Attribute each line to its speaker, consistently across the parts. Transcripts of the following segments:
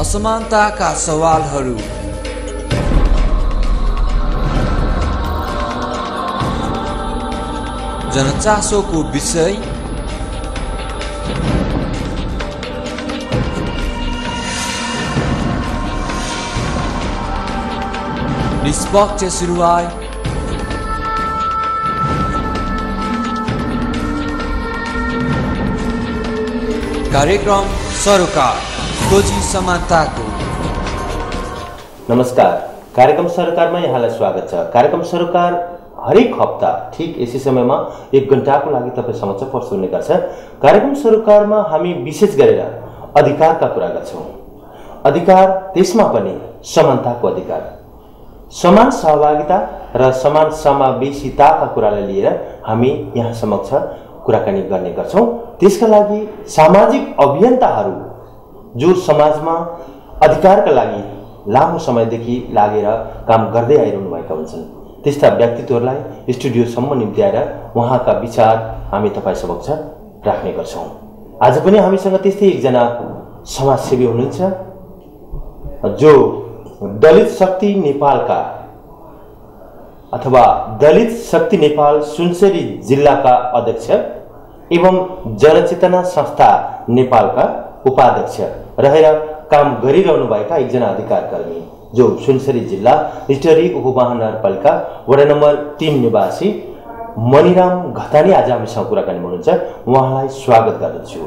Speaker 1: असमानताका सवालहरू। जनचासोको विषय। निष्पक्ष सुरुवात। कार्यक्रम सरोकार। खोजी समानताको
Speaker 2: नमस्कार। कार्यक्रम सरकारमा यहाँलाई स्वागत छ। कार्यक्रम सरकार हरेक हप्ता ठिक यसै समयमा एक घन्टाको लागि तपाईँ समक्ष पर्सुने गर्छ। कार्यक्रम सरकारमा हामी विशेष गरेर अधिकारका कुरा गर्छौँ। अधिकार त्यसमा पनि समानताको अधिकार। समान सहभागिता र समान समावेशिताका कुरालाई लिएर हामी यहाँ समक्ष कुराकानी गर्ने गर्छौँ। त्यसका लागि सामाजिक अभियन्ताहरू जो समाजमा अधिकारका लागि लामो समयदेखि लागेर काम गर्दै आइरहनुभएका हुन्छन्। त्यस्ता व्यक्तित्वहरूलाई स्टुडियोसम्म निम्ति आएर उहाँका विचार हामी तपाईँ समक्ष राख्ने गर्छौँ। आज पनि हामीसँग त्यस्तै एकजना समाजसेवी हुनुहुन्छ जो दलित शक्ति नेपालका अथवा दलित शक्ति नेपाल सुनसरी जिल्लाका अध्यक्ष एवं जनचेतना संस्था नेपालका उपाध्यक्ष रहेर काम गरिरहनुभएका एकजना अधिकार कर्मी जो सुनसरी जिल्ला इटरी उपमहानगरपालिका वडा नम्बर तिन निवासी मणिराम घतानी आज हामीसँग कुराकानी हुनुहुन्छ। उहाँलाई स्वागत गर्दछु।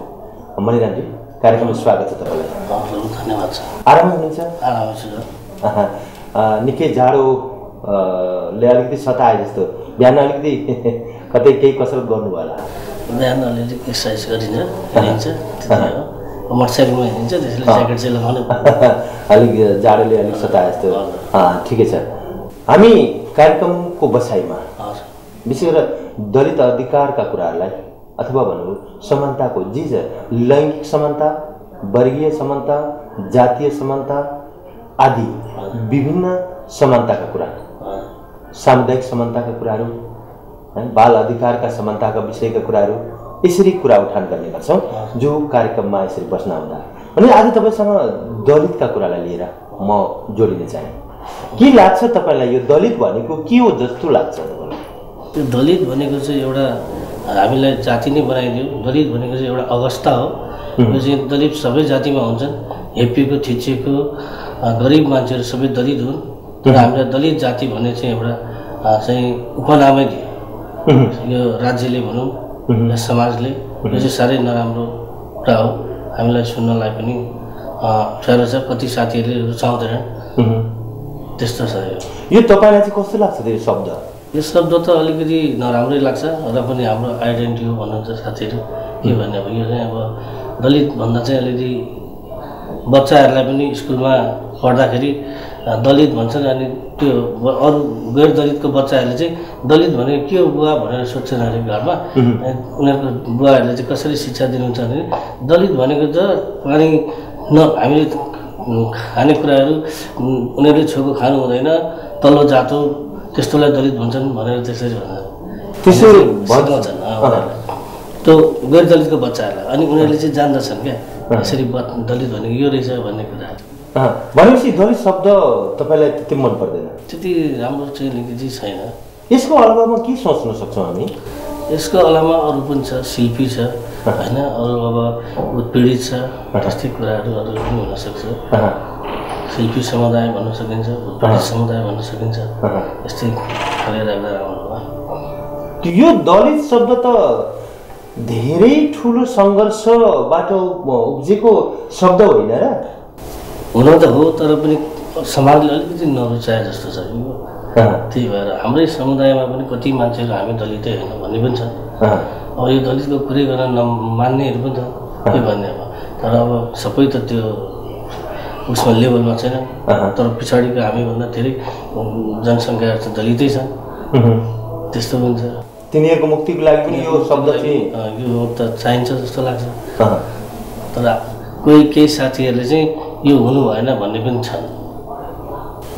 Speaker 2: मणिरामजी कार्यक्रममा स्वागत छ तपाईँलाई।
Speaker 3: धन्यवाद छ
Speaker 2: आराम हुनुहुन्छ निकै जाडो अँ, ले अलिकति सताए जस्तो। बिहान अलिकति कतै केही कसरत गर्नुभयो होला?
Speaker 3: बिहान अलिअलि एक्सर्साइज गरिन्छ मोटरसाइकलमा हिँडिन्छ त्यसले ज्याकेट चाहिँ लगाउनु
Speaker 2: अलिक जाडोले अलिक सताए जस्तो। ठिकै छ। हामी कार्यक्रमको बसाइमा विशेष गरेर दलित अधिकारका कुराहरूलाई अथवा भनौँ समानताको जे छ लैङ्गिक समानता वर्गीय समानता जातीय समानता आदि विभिन्न समानताका कुरा। सामुदायिक समानताका कुराहरू है बाल अधिकारका समानताका विषयका कुराहरू यसरी कुरा उठान गर्ने गर्छौँ। जो कार्यक्रममा यसरी बस्न आउँदा। अनि आज तपाईँसँग दलितका कुरालाई लिएर म जोडिन चाहेँ। के लाग्छ तपाईँलाई यो दलित भनेको? के हो जस्तो लाग्छ तपाईँलाई?
Speaker 3: त्यो दलित भनेको चाहिँ एउटा हामीलाई जाति नै बनाइदियो। दलित भनेको चाहिँ एउटा अवस्था हो। यो चाहिँ दलित सबै जातिमा हुन्छन्। हेपिएको थिचिएको अ, गरिब मान्छेहरू सबै दलित हुन्। तर हामीलाई दलित जाति भन्ने चाहिँ एउटा चाहिँ उपनामै दियो यो राज्यले भनौँ। या समाजले यो चाहिँ साह्रै नराम्रो कुरा हो। हामीलाई सुन्नलाई पनि अप्ठ्यारो छ। कति साथीहरूले रुचाउँदैनन् त्यस्तो छ यो।
Speaker 2: यो तपाईँलाई चाहिँ कस्तो लाग्छ त्यो शब्द?
Speaker 3: यो शब्द त अलिकति नराम्रै लाग्छ र पनि हाम्रो आइडेन्टिटी हो भन्नुहुन्छ साथीहरू। के भने अब यो चाहिँ अब दलित भन्दा चाहिँ अलिकति बच्चाहरूलाई पनि स्कुलमा पढ्दाखेरि दलित भन्छन् अनि त्यो अरू गैर दलितको बच्चाहरूले चाहिँ दलित भनेको के हो बुवा भनेर सोध्छन् अरे घरमा। उनीहरूको बुवाहरूले चाहिँ कसरी शिक्षा दिनुहुन्छ भने दलित भनेको त अनि न हामीले खानेकुराहरू उनीहरूले छोएको खानु हुँदैन तल्लो जातो त्यस्तोलाई दलित भन्छन् भनेर त्यसरी भन्छ
Speaker 2: त्यसो भन्छ-
Speaker 3: सिकाउँछन् अँ, उनीहरूलाई। त्यो गैर दलितको बच्चाहरूलाई अनि उनीहरूले चाहिँ जान्दछन् क्या यसरी दलित भनेको यो रहेछ भन्ने कुरा।
Speaker 2: भनेपछि दलित शब्द तपाईँलाई त्यति मन पर्दैन।
Speaker 3: त्यति राम्रो चाहिँ अलिकति छैन।
Speaker 2: यसको अलावामा के सोच्न सक्छौँ हामी?
Speaker 3: यसको अलावा अरू पनि छ शिल्पी छ होइन? अरू अब उत्पीडित छ त्यस्तै कुराहरू अरू पनि हुनसक्छ शिल्पी समुदाय भन्न सकिन्छ उत्पीडित समुदाय भन्न सकिन्छ। यस्तै राख्दा राम्रो
Speaker 2: यो दलित शब्द त धेरै ठुलो सङ्घर्षबाट उब्जेको शब्द होइन र।
Speaker 3: हुन त हो तर पनि समाजले अलिकति नरुचाए जस्तो छ त्यही भएर हाम्रै समुदायमा पनि कति मान्छेहरू हामी दलितै होइन भन्ने पनि छ। अब यो दलितको कुरै गर्न नमान्नेहरू पनि छ के भन्ने अब? तर अब सबै त त्यो उसमा लेभलमा छैन। तर पछाडिको हामीभन्दा धेरै जनसङ्ख्याहरू त दलितै छन्। त्यस्तो पनि छ।
Speaker 2: तिनीहरूको मुक्तिको लागि पनि यो शब्द चाहिँ
Speaker 3: यो त चाहिन्छ जस्तो लाग्छ। तर कोही केही साथीहरूले चाहिँ यो हुनु भएन भन्ने पनि छन्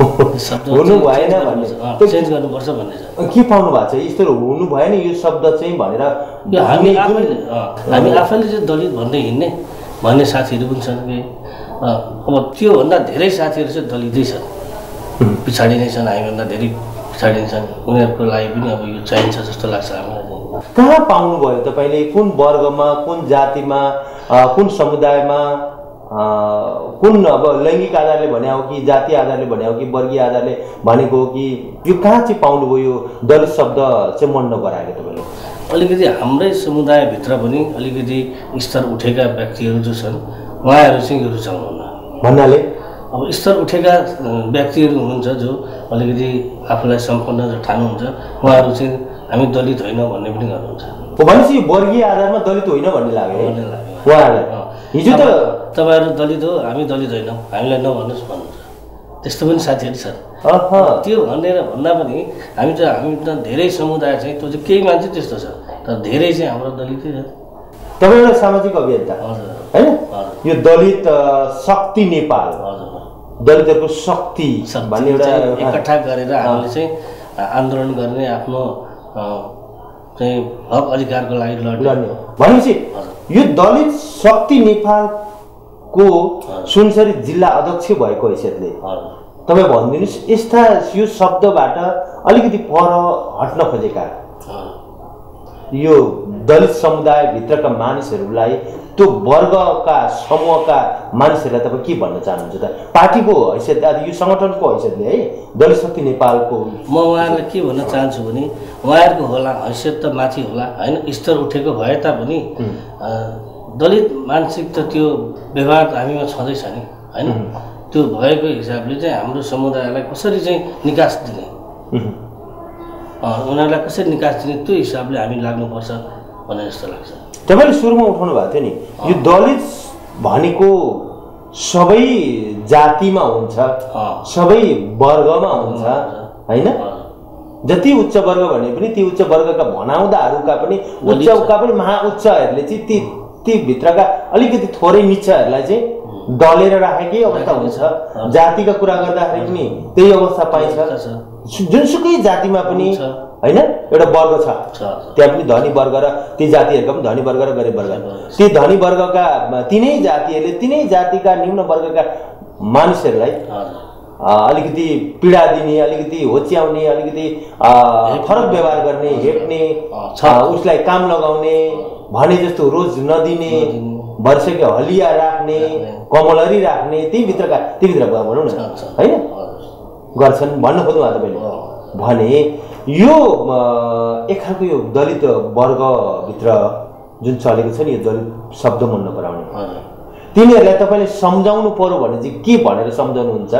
Speaker 2: हुनु भएन भन्ने।
Speaker 3: चेन्ज गर्नुपर्छ भन्ने छ।
Speaker 2: के पाउनु भएको छ? यस्तो हुनु भएन यो शब्द चाहिँ भनेर
Speaker 3: यो हामी आफैले हामी आफैले चाहिँ दलित भन्दै हिँड्ने भन्ने साथीहरू पनि छन् कि। अब त्योभन्दा धेरै साथीहरू चाहिँ दलितै छन्। पछाडि नै छन् हामीभन्दा धेरै पछाडि नै छन्। उनीहरूको लागि पनि अब यो चाहिन्छ जस्तो लाग्छ हामीलाई।
Speaker 2: कहाँ पाउनुभयो तपाईँले? कुन वर्गमा कुन जातिमा कुन समुदायमा? कुन अब लैङ्गिक आधारले भने हो कि जातीय आधारले भने हो कि वर्गीय आधारले भनेको हो कि यो कहाँ चाहिँ पाउनुभयो? यो दलित शब्द चाहिँ मन नगराएको तपाईँले?
Speaker 3: अलिकति हाम्रै समुदायभित्र पनि अलिकति स्तर उठेका व्यक्तिहरू जो छन् उहाँहरू चाहिँ यो रुचाउनुहुन्न
Speaker 2: भन्नाले?
Speaker 3: अब स्तर उठेका व्यक्तिहरू हुनुहुन्छ जो अलिकति आफूलाई सम्पन्न जो ठान्नुहुन्छ उहाँहरू चाहिँ हामी दलित होइन भन्ने पनि गर्नुहुन्छ।
Speaker 2: हो भनेपछि यो वर्गीय आधारमा दलित होइन भन्ने लाग्यो उहाँहरूलाई। हिजो त
Speaker 3: तपाईँहरू दलित हो हामी दलित होइनौँ। हामीलाई नभन्नुहोस् भन्नुहुन्छ। त्यस्तो पनि साथीहरू छन्। त्यो भनेर भन्दा पनि हामी त हामी त धेरै समुदाय चाहिँ त्यो चाहिँ केही मान्छे त्यस्तो छ। तर धेरै चाहिँ हाम्रो दलितै छ।
Speaker 2: तपाईँ एउटा सामाजिक अभियन्ता।
Speaker 3: हजुर।
Speaker 2: होइन? यो दलित शक्ति नेपाल।
Speaker 3: हजुर।
Speaker 2: दलितहरूको शक्ति भन्ने एउटा
Speaker 3: एकट्ठा गरेर हामीले चाहिँ आन्दोलन गर्ने आफ्नो चाहिँ हक अधिकारको लागि लड्ने।
Speaker 2: भनेपछि यो दलित शक्ति नेपालको सुनसरी जिल्ला अध्यक्ष भएको हैसियतले? तपाईँ भनिदिनुहोस् यस्ता यो शब्दबाट अलिकति पर हट्न खोजेका यो दलित समुदायभित्रका मानिसहरूलाई त्यो वर्गका समूहका मानिसहरूलाई तपाईँ के भन्न चाहनुहुन्छ त? पार्टीको हैसियत यो सङ्गठनको हैसियतले है दलित शक्ति नेपालको
Speaker 3: म उहाँहरूलाई के भन्न चाहन्छु भने उहाँहरूको होला हैसियत त माथि होला होइन? स्तर उठेको भए तापनि दलित मानसिक त त्यो व्यवहार त हामीमा छँदैछ नि होइन? त्यो भएको हिसाबले चाहिँ हाम्रो समुदायलाई कसरी चाहिँ निकास दिने? उनीहरूलाई कसरी निकास दिने त्यो हिसाबले हामी लाग्नुपर्छ भन्ने जस्तो लाग्छ।
Speaker 2: तपाईँले सुरुमा उठाउनु भएको थियो नि यो दलित भनेको सबै जातिमा हुन्छ। सबै वर्गमा हुन्छ होइन। जति उच्च वर्ग भने पनि ती उच्च वर्गका भनाउँदाहरूका पनि। उच्चका पनि महाउच्चहरूले चाहिँ ती ती भित्रका अलिकति थोरै निच्चहरूलाई चाहिँ डलेर राखेकै अवस्था हुन्छ। जातिका कुरा गर्दाखेरि पनि त्यही अवस्था पाइन्छ। जुनसुकै जातिमा पनि। होइन एउटा वर्ग छ। त्यहाँ पनि धनी वर्ग र ती जातिहरूका पनि धनी वर्ग र गरिब वर्ग। ती धनी वर्गका तिनै जातिहरूले तिनै जातिका निम्न वर्गका मानिसहरूलाई अलिकति पीडा दिने अलिकति होच्याउने अलिकति फरक व्यवहार गर्ने हेप्ने उसलाई काम लगाउने भने जस्तो रोज नदिने। वर्षकै हलिया राख्ने। कमलरी राख्ने ती भित्रका ती भित्र भनौँ न। होइन। गर्छन् भन्न खोज्नु भएको तपाईँले। भने यो एक खालको यो दलित वर्गभित्र जुन चलेको छ नि यो दलित शब्द मन नपराउने तिनीहरूलाई तपाईँले सम्झाउनु पर्यो भने चाहिँ के भनेर सम्झाउनुहुन्छ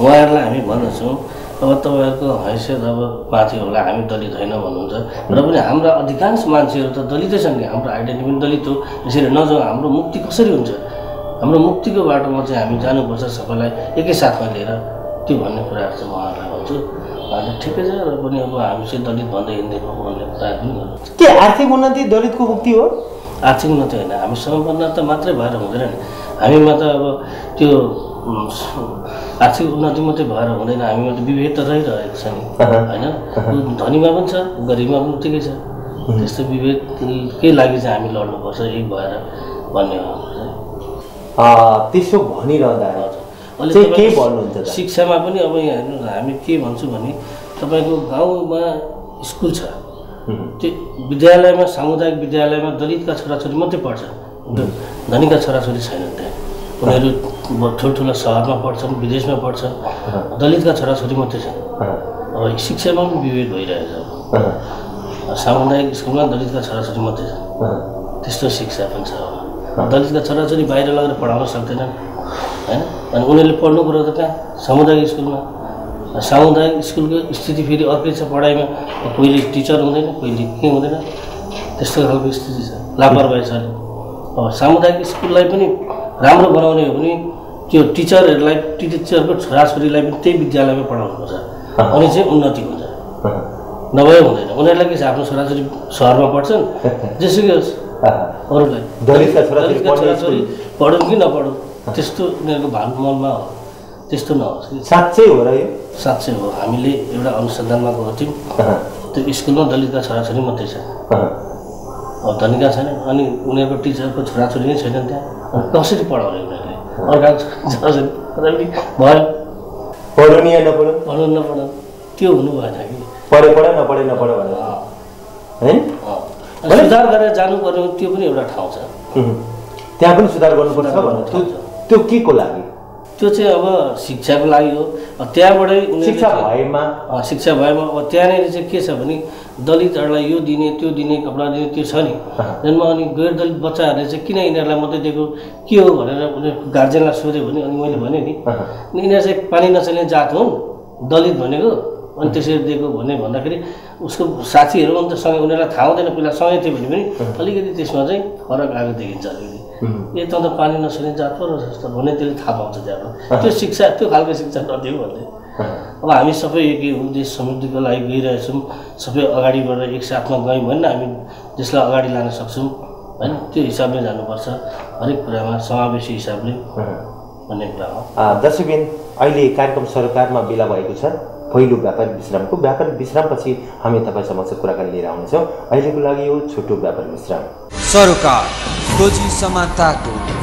Speaker 3: उहाँहरूलाई हामी भन्दछौँ अब तपाईँहरूको हैसियत अब माथि होला हामी दलित होइन भन्नुहुन्छ। र पनि हाम्रा अधिकांश मान्छेहरू त दलितै छन् नि हाम्रो आइडेन्टिटी पनि दलित हो। यसरी नजाउँ हाम्रो मुक्ति कसरी हुन्छ? हाम्रो मुक्तिको बाटोमा चाहिँ हामी जानुपर्छ सबैलाई एकैसाथमा लिएर। त्यो भन्ने कुराहरू चाहिँ म उहाँहरूलाई भन्छु। उहाँले ठिकै छ। र पनि अब हामी चाहिँ दलित भन्दै हिँड्दैनौँ भन्ने कुराहरू पनि गर्नुहुन्छ
Speaker 2: के आर्थिक उन्नति दलितको मुक्ति हो?
Speaker 3: आर्थिक उन्नति होइन। हामी सम्पन्न त मात्रै भएर हुँदैन नि। हामीमा त अब त्यो आर्थिक उन्नति मात्रै भएर हुँदैन हामीमा त विभेद त रहिरहेको छ नि होइन? धनीमा पनि छ गरिबमा पनि उत्तिकै छ। त्यस्तो विभेदकै लागि चाहिँ हामी लड्नुपर्छ एक भएर भन्ने हो।
Speaker 2: त्यसो चाहिँ के भन्नुहुन्छ
Speaker 3: शिक्षामा पनि अब यहाँ हेर्नु हामी के भन्छौँ भने तपाईँको गाउँमा स्कुल छ। त्यो विद्यालयमा सामुदायिक विद्यालयमा दलितका छोराछोरी मात्रै पढ्छन् ध- धनीका छोराछोरी छैनन् त्यहाँ। उनीहरू ठुल्ठुला सहरमा पढ्छन् विदेशमा पढ्छन्। दलितका छोराछोरी मात्रै छन्। शिक्षामा पनि विभेद भइरहेछ सामुदायिक स्कुलमा दलितका छोराछोरी मात्रै छन्। त्यस्तो शिक्षा पनि छ अब। दलितका छोराछोरी बाहिर लगेर पढाउन सक्दैनन्। होइन? अनि उनीहरूले पढ्नु कुरो त कहाँ? सामुदायिक स्कुलमा। सामुदायिक स्कुलको स्थिति फेरि अर्कै छ पढाइमा। कोहीले टिचर हुँदैन कोहीले के हुँदैन। त्यस्तो खालको स्थिति छ। लापरवाही छ अब सामुदायिक स्कुललाई पनि राम्रो बनाउने हो भने त्यो टिचरहरूलाई टिचरको छोराछोरीलाई पनि त्यही विद्यालयमा पढाउनुपर्छ अनि चाहिँ उन्नति हुन्छ। नभए हुँदैन। उनीहरूलाई के छ आफ्नो छोराछोरी सहरमा पढ्छन्। जेसुकै होस् अरूलाई।
Speaker 2: दलितका छोराछोरी पढुन्
Speaker 3: कि नपढुन् त्यस्तो उनीहरूको भानमलमा हो। त्यस्तो नहोस्।
Speaker 2: साँच्चै हो र यो?
Speaker 3: साँच्चै हो। हामीले एउटा अनुसन्धानमा गएको थियौँ। त्यो स्कुलमा दलितका छोराछोरी मात्रै छ। धनीका छैनन् अनि उनीहरूको टिचरको छोराछोरी नै छैनन् त्यहाँ कसरी पढाउने उनीहरूले अर्काको भयो
Speaker 2: पढ्नु नि या
Speaker 3: पढाउनु नपढाउनु त्यो हुनु भएन कि
Speaker 2: पढे पढ नपढे नपढ भनेर
Speaker 3: अँ। सुधार गरेर जानु पर्ने त्यो पनि एउटा ठाउँ छ.
Speaker 2: त्यहाँ पनि सुधार गर्नुपर्छ त्यो त्यो के को लागि?
Speaker 3: त्यो चाहिँ अब शिक्षाको लागि हो। त्यहाँबाटै
Speaker 2: शिक्षा भएमा?
Speaker 3: शिक्षा भएमा। अब त्यहाँनिर चाहिँ के छ भने दलितहरूलाई यो दिने त्यो दिने कपडा दिने त्यो छ नि जन्म अनि गैर दलित बच्चाहरूले चाहिँ किन यिनीहरूलाई मात्रै दिएको के हो भनेर गार्जेनलाई सोध्यो भने अनि मैले भने नि. यिनीहरू चाहिँ पानी नचल्ने जात हुन् दलित भनेको अनि त्यसरी दिएको भने भन्दाखेरि उसको साथीहरू अन्त सँगै उनीहरूलाई थाहा हुँदैन पहिला सँगै थियो भने पनि अलिकति त्यसमा चाहिँ फरक आएको देखिन्छ अलिकति. ए त पानी नसुने जात पो रहेछ जस्तो भने त्यसले थाहा पाउँछ त्यहाँबाट त्यो शिक्षा त्यो खालको शिक्षा नदियो भन्दै. अब हामी सबै एक एक देश समृद्धिको लागि गइरहेछौँ सबै अगाडि बढेर एकसाथमा गयौँ भने हामी देशलाई अगाडि लान सक्छौँ होइन त्यो हिसाबले जानुपर्छ। हरेक कुरामा समावेशी हिसाबले. भन्ने कुरा हो।
Speaker 2: आ, दर्शकबिन अहिले कार्यक्रम सरकारमा बेला भएको छ। पहिलो व्यापारिक विश्रामको व्यापारिक विश्रामपछि हामी तपाईँ समक्ष कुराकानी लिएर आउनेछौँ। अहिलेको लागि यो छोटो व्यापारिक विश्राम।
Speaker 1: सरोकार खोजी समानताको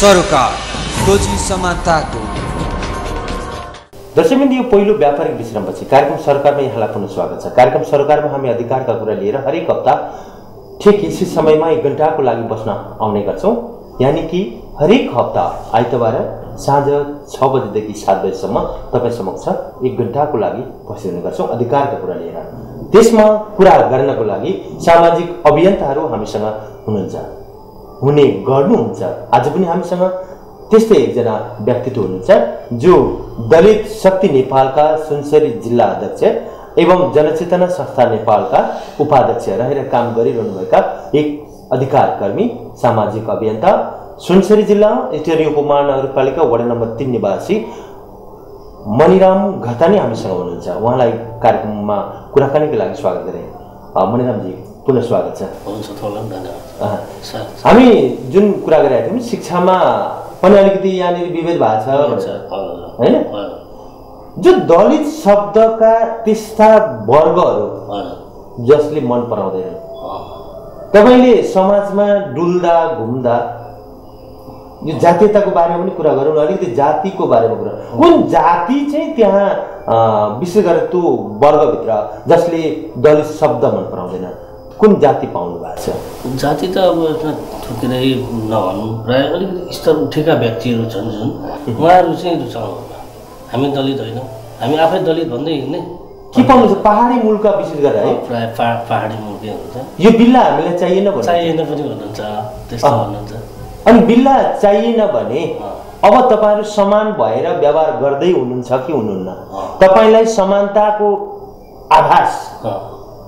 Speaker 1: सरोकार खोजी समानताको।
Speaker 2: दर्शकबिन यो पहिलो व्यापारिक विश्रामपछि कार्यक्रम सरकारमा यहाँलाई पुनः स्वागत छ। कार्यक्रम सरकारमा हामी अधिकारका कुरा लिएर हरेक हप्ता ठिक यसै समयमा एक घन्टाको लागि बस्न आउने गर्छौँ। यानि कि हरेक हप्ता आइतबार साँझ छ बजीदेखि सात बजीसम्म तपाईँ समक्ष एक घन्टाको लागि बसिरहने गर्छौँ अधिकारका कुरा लिएर। त्यसमा कुरा गर्नको लागि सामाजिक अभियन्ताहरू हामीसँग हुनुहुन्छ। हुने गर्नुहुन्छ। आज पनि हामीसँग त्यस्तै एकजना व्यक्तित्व हुनुहुन्छ जो दलित शक्ति नेपालका सुनसरी जिल्ला अध्यक्ष एवं जनचेतना संस्था नेपालका उपाध्यक्ष रहेर काम गरिरहनुभएका एक अधिकार कर्मी सामाजिक अभियन्ता सुनसरी जिल्ला इटरी उपमहानगरपालिका वडा नम्बर तिन निवासी मणिराम घतानी हामीसँग हुनुहुन्छ। उहाँलाई कार्यक्रममा कुराकानीको लागि स्वागत गरेँ। मणिरामजी। पुनः स्वागत छ
Speaker 3: हुन्छ
Speaker 2: हामी जुन कुरा गरिरहेका थियौँ शिक्षामा पनि अलिकति यहाँनिर विभेद भएको छ होइन जो दलित शब्दका त्यस्ता वर्गहरू जसले मन पराउँदैन। तपाईँले समाजमा डुल्दा घुम्दा यो जातीयताको बारेमा पनि कुरा गरौँ न अलिकति जातिको बारेमा कुरा कुन जाति चाहिँ त्यहाँ विशेष गरेर त्यो वर्गभित्र जसले दलित शब्द मन पराउँदैन कुन जाति पाउनु भएको छ?
Speaker 3: जाति त अब यसमा ठोकेरै नभनौँ। प्रायः अलिकति स्तर उठेका व्यक्तिहरू छन् जुन। उहाँहरू चाहिँ रुचाउनु हामी दलित होइन। हामी आफै दलित भन्दै हिँड्ने।
Speaker 2: के पाउनु छ? पहाडी मूलका विशेष गरेर है।
Speaker 3: प्रायः पा पाहाडी मुर्गे हुन्छ।
Speaker 2: यो बिल्ला हामीलाई चाहिएन भने?
Speaker 3: चाहिएन पनि भन्नुहुन्छ त्यस्तो। भन्नुहुन्छ
Speaker 2: अनि बिल्ला चाहिएन भने अब तपाईँहरू समान भएर व्यवहार गर्दै हुनुहुन्छ कि हुनुहुन्न? तपाईँलाई समानताको आभास।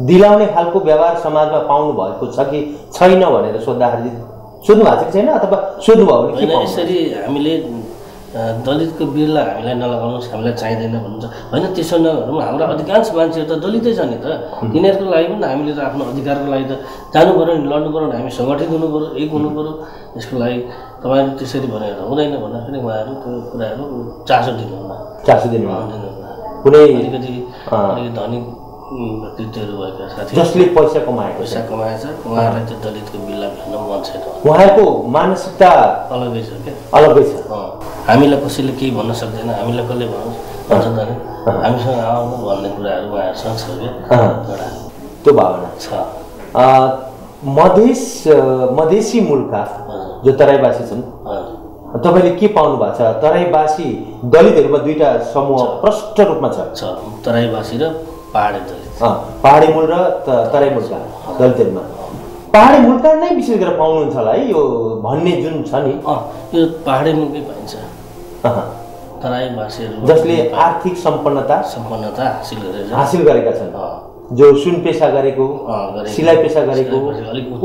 Speaker 2: दिलाउने खालको व्यवहार समाजमा पाउनु भएको छ कि छैन भनेर सोद्धाखेरि सोध्नु भएको छ कि छैन अथवा सोध्नुभयो भने?
Speaker 3: यसरी हामीले दलितको बिरला हामीलाई नलगाउनुहोस् हामीलाई चाहिँदैन भन्नुहुन्छ। होइन त्यसो नगरौँ हाम्रा अधिकांश मान्छेहरू त दलितै छ नि त। तिनीहरूको लागि पनि हामीले त आफ्नो अधिकारको लागि त जानु पऱ्यो नि लड्नु पऱ्यो नि हामी सङ्गठित हुनु पऱ्यो एक हुनु पऱ्यो यसको लागि तपाईँहरू त्यसरी भनेर हुँदैन भन्दाखेरि उहाँहरू त्यो कुराहरू चासो दिनुहुन्न।
Speaker 2: चासो दिनु कुनै
Speaker 3: अलिकति। अलिकति धनी
Speaker 2: जसले पैसा कमाएको
Speaker 3: पैसा कमाएछ उहाँहरूलाई त्यो दलितको बिल्ला भेट्न मन छैन
Speaker 2: उहाँको मानसिकता
Speaker 3: अलगै छ क्या
Speaker 2: अलग्गै छ
Speaker 3: हामीलाई कसैले केही भन्न सक्दैन हामीलाई कसले भन्नुहोस् भन्छ त हामीसँग आउनु भन्ने कुराहरू उहाँहरूसँग छ क्या। एउटा
Speaker 2: त्यो भावना
Speaker 3: छ
Speaker 2: मधेस मधेसी मुलका जो तराईवासी छन् तपाईँले के पाउनु भएको छ तराईवासी दलितहरूमा दुईटा समूह प्रष्ट रूपमा छ
Speaker 3: तराईवासी र पाहाडे दलित
Speaker 2: पहाडी मूल र तराई मूलका दलितहरूमा पहाडी मूलका नै विशेष गरेर पाउनुहुन्छ होला है यो भन्ने जुन छ नि
Speaker 3: यो पाहाडे मुखै पाइन्छ तराई भाषीहरू
Speaker 2: जसले आर्थिक सम्पन्नता
Speaker 3: सम्पन्नता हासिल गरेर
Speaker 2: हासिल गरेका छन् जो सुन पेसा गरेको। सिलाइ पेसा गरेको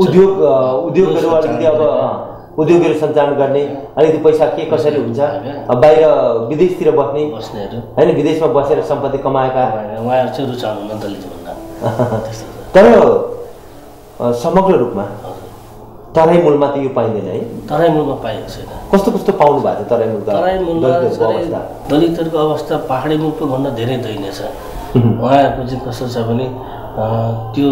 Speaker 2: उद्योग उद्योगहरू
Speaker 3: उद्योग
Speaker 2: अलिकति अब उद्योगहरू सञ्चालन गर्ने अलिकति पैसा के कसरी हुन्छ? अब बाहिर विदेशतिर बस्ने।
Speaker 3: बस्नेहरू।
Speaker 2: होइन विदेशमा बसेर सम्पत्ति कमाएका।
Speaker 3: उहाँहरू चाहिँ छ
Speaker 2: तर समग्र रूपमा तराई मूलमा त यो पाइँदैन है।
Speaker 3: तराई मूलमा पाइएको छैन।
Speaker 2: कस्तो कस्तो पाउनु भएको छ तराई मूलका
Speaker 3: तराई मूलमा
Speaker 2: दलितहरूको अवस्था।
Speaker 3: पाहाडी मुलको भन्दा धेरै दयनीय छ। उहाँहरूको चाहिँ कस्तो छ भने त्यो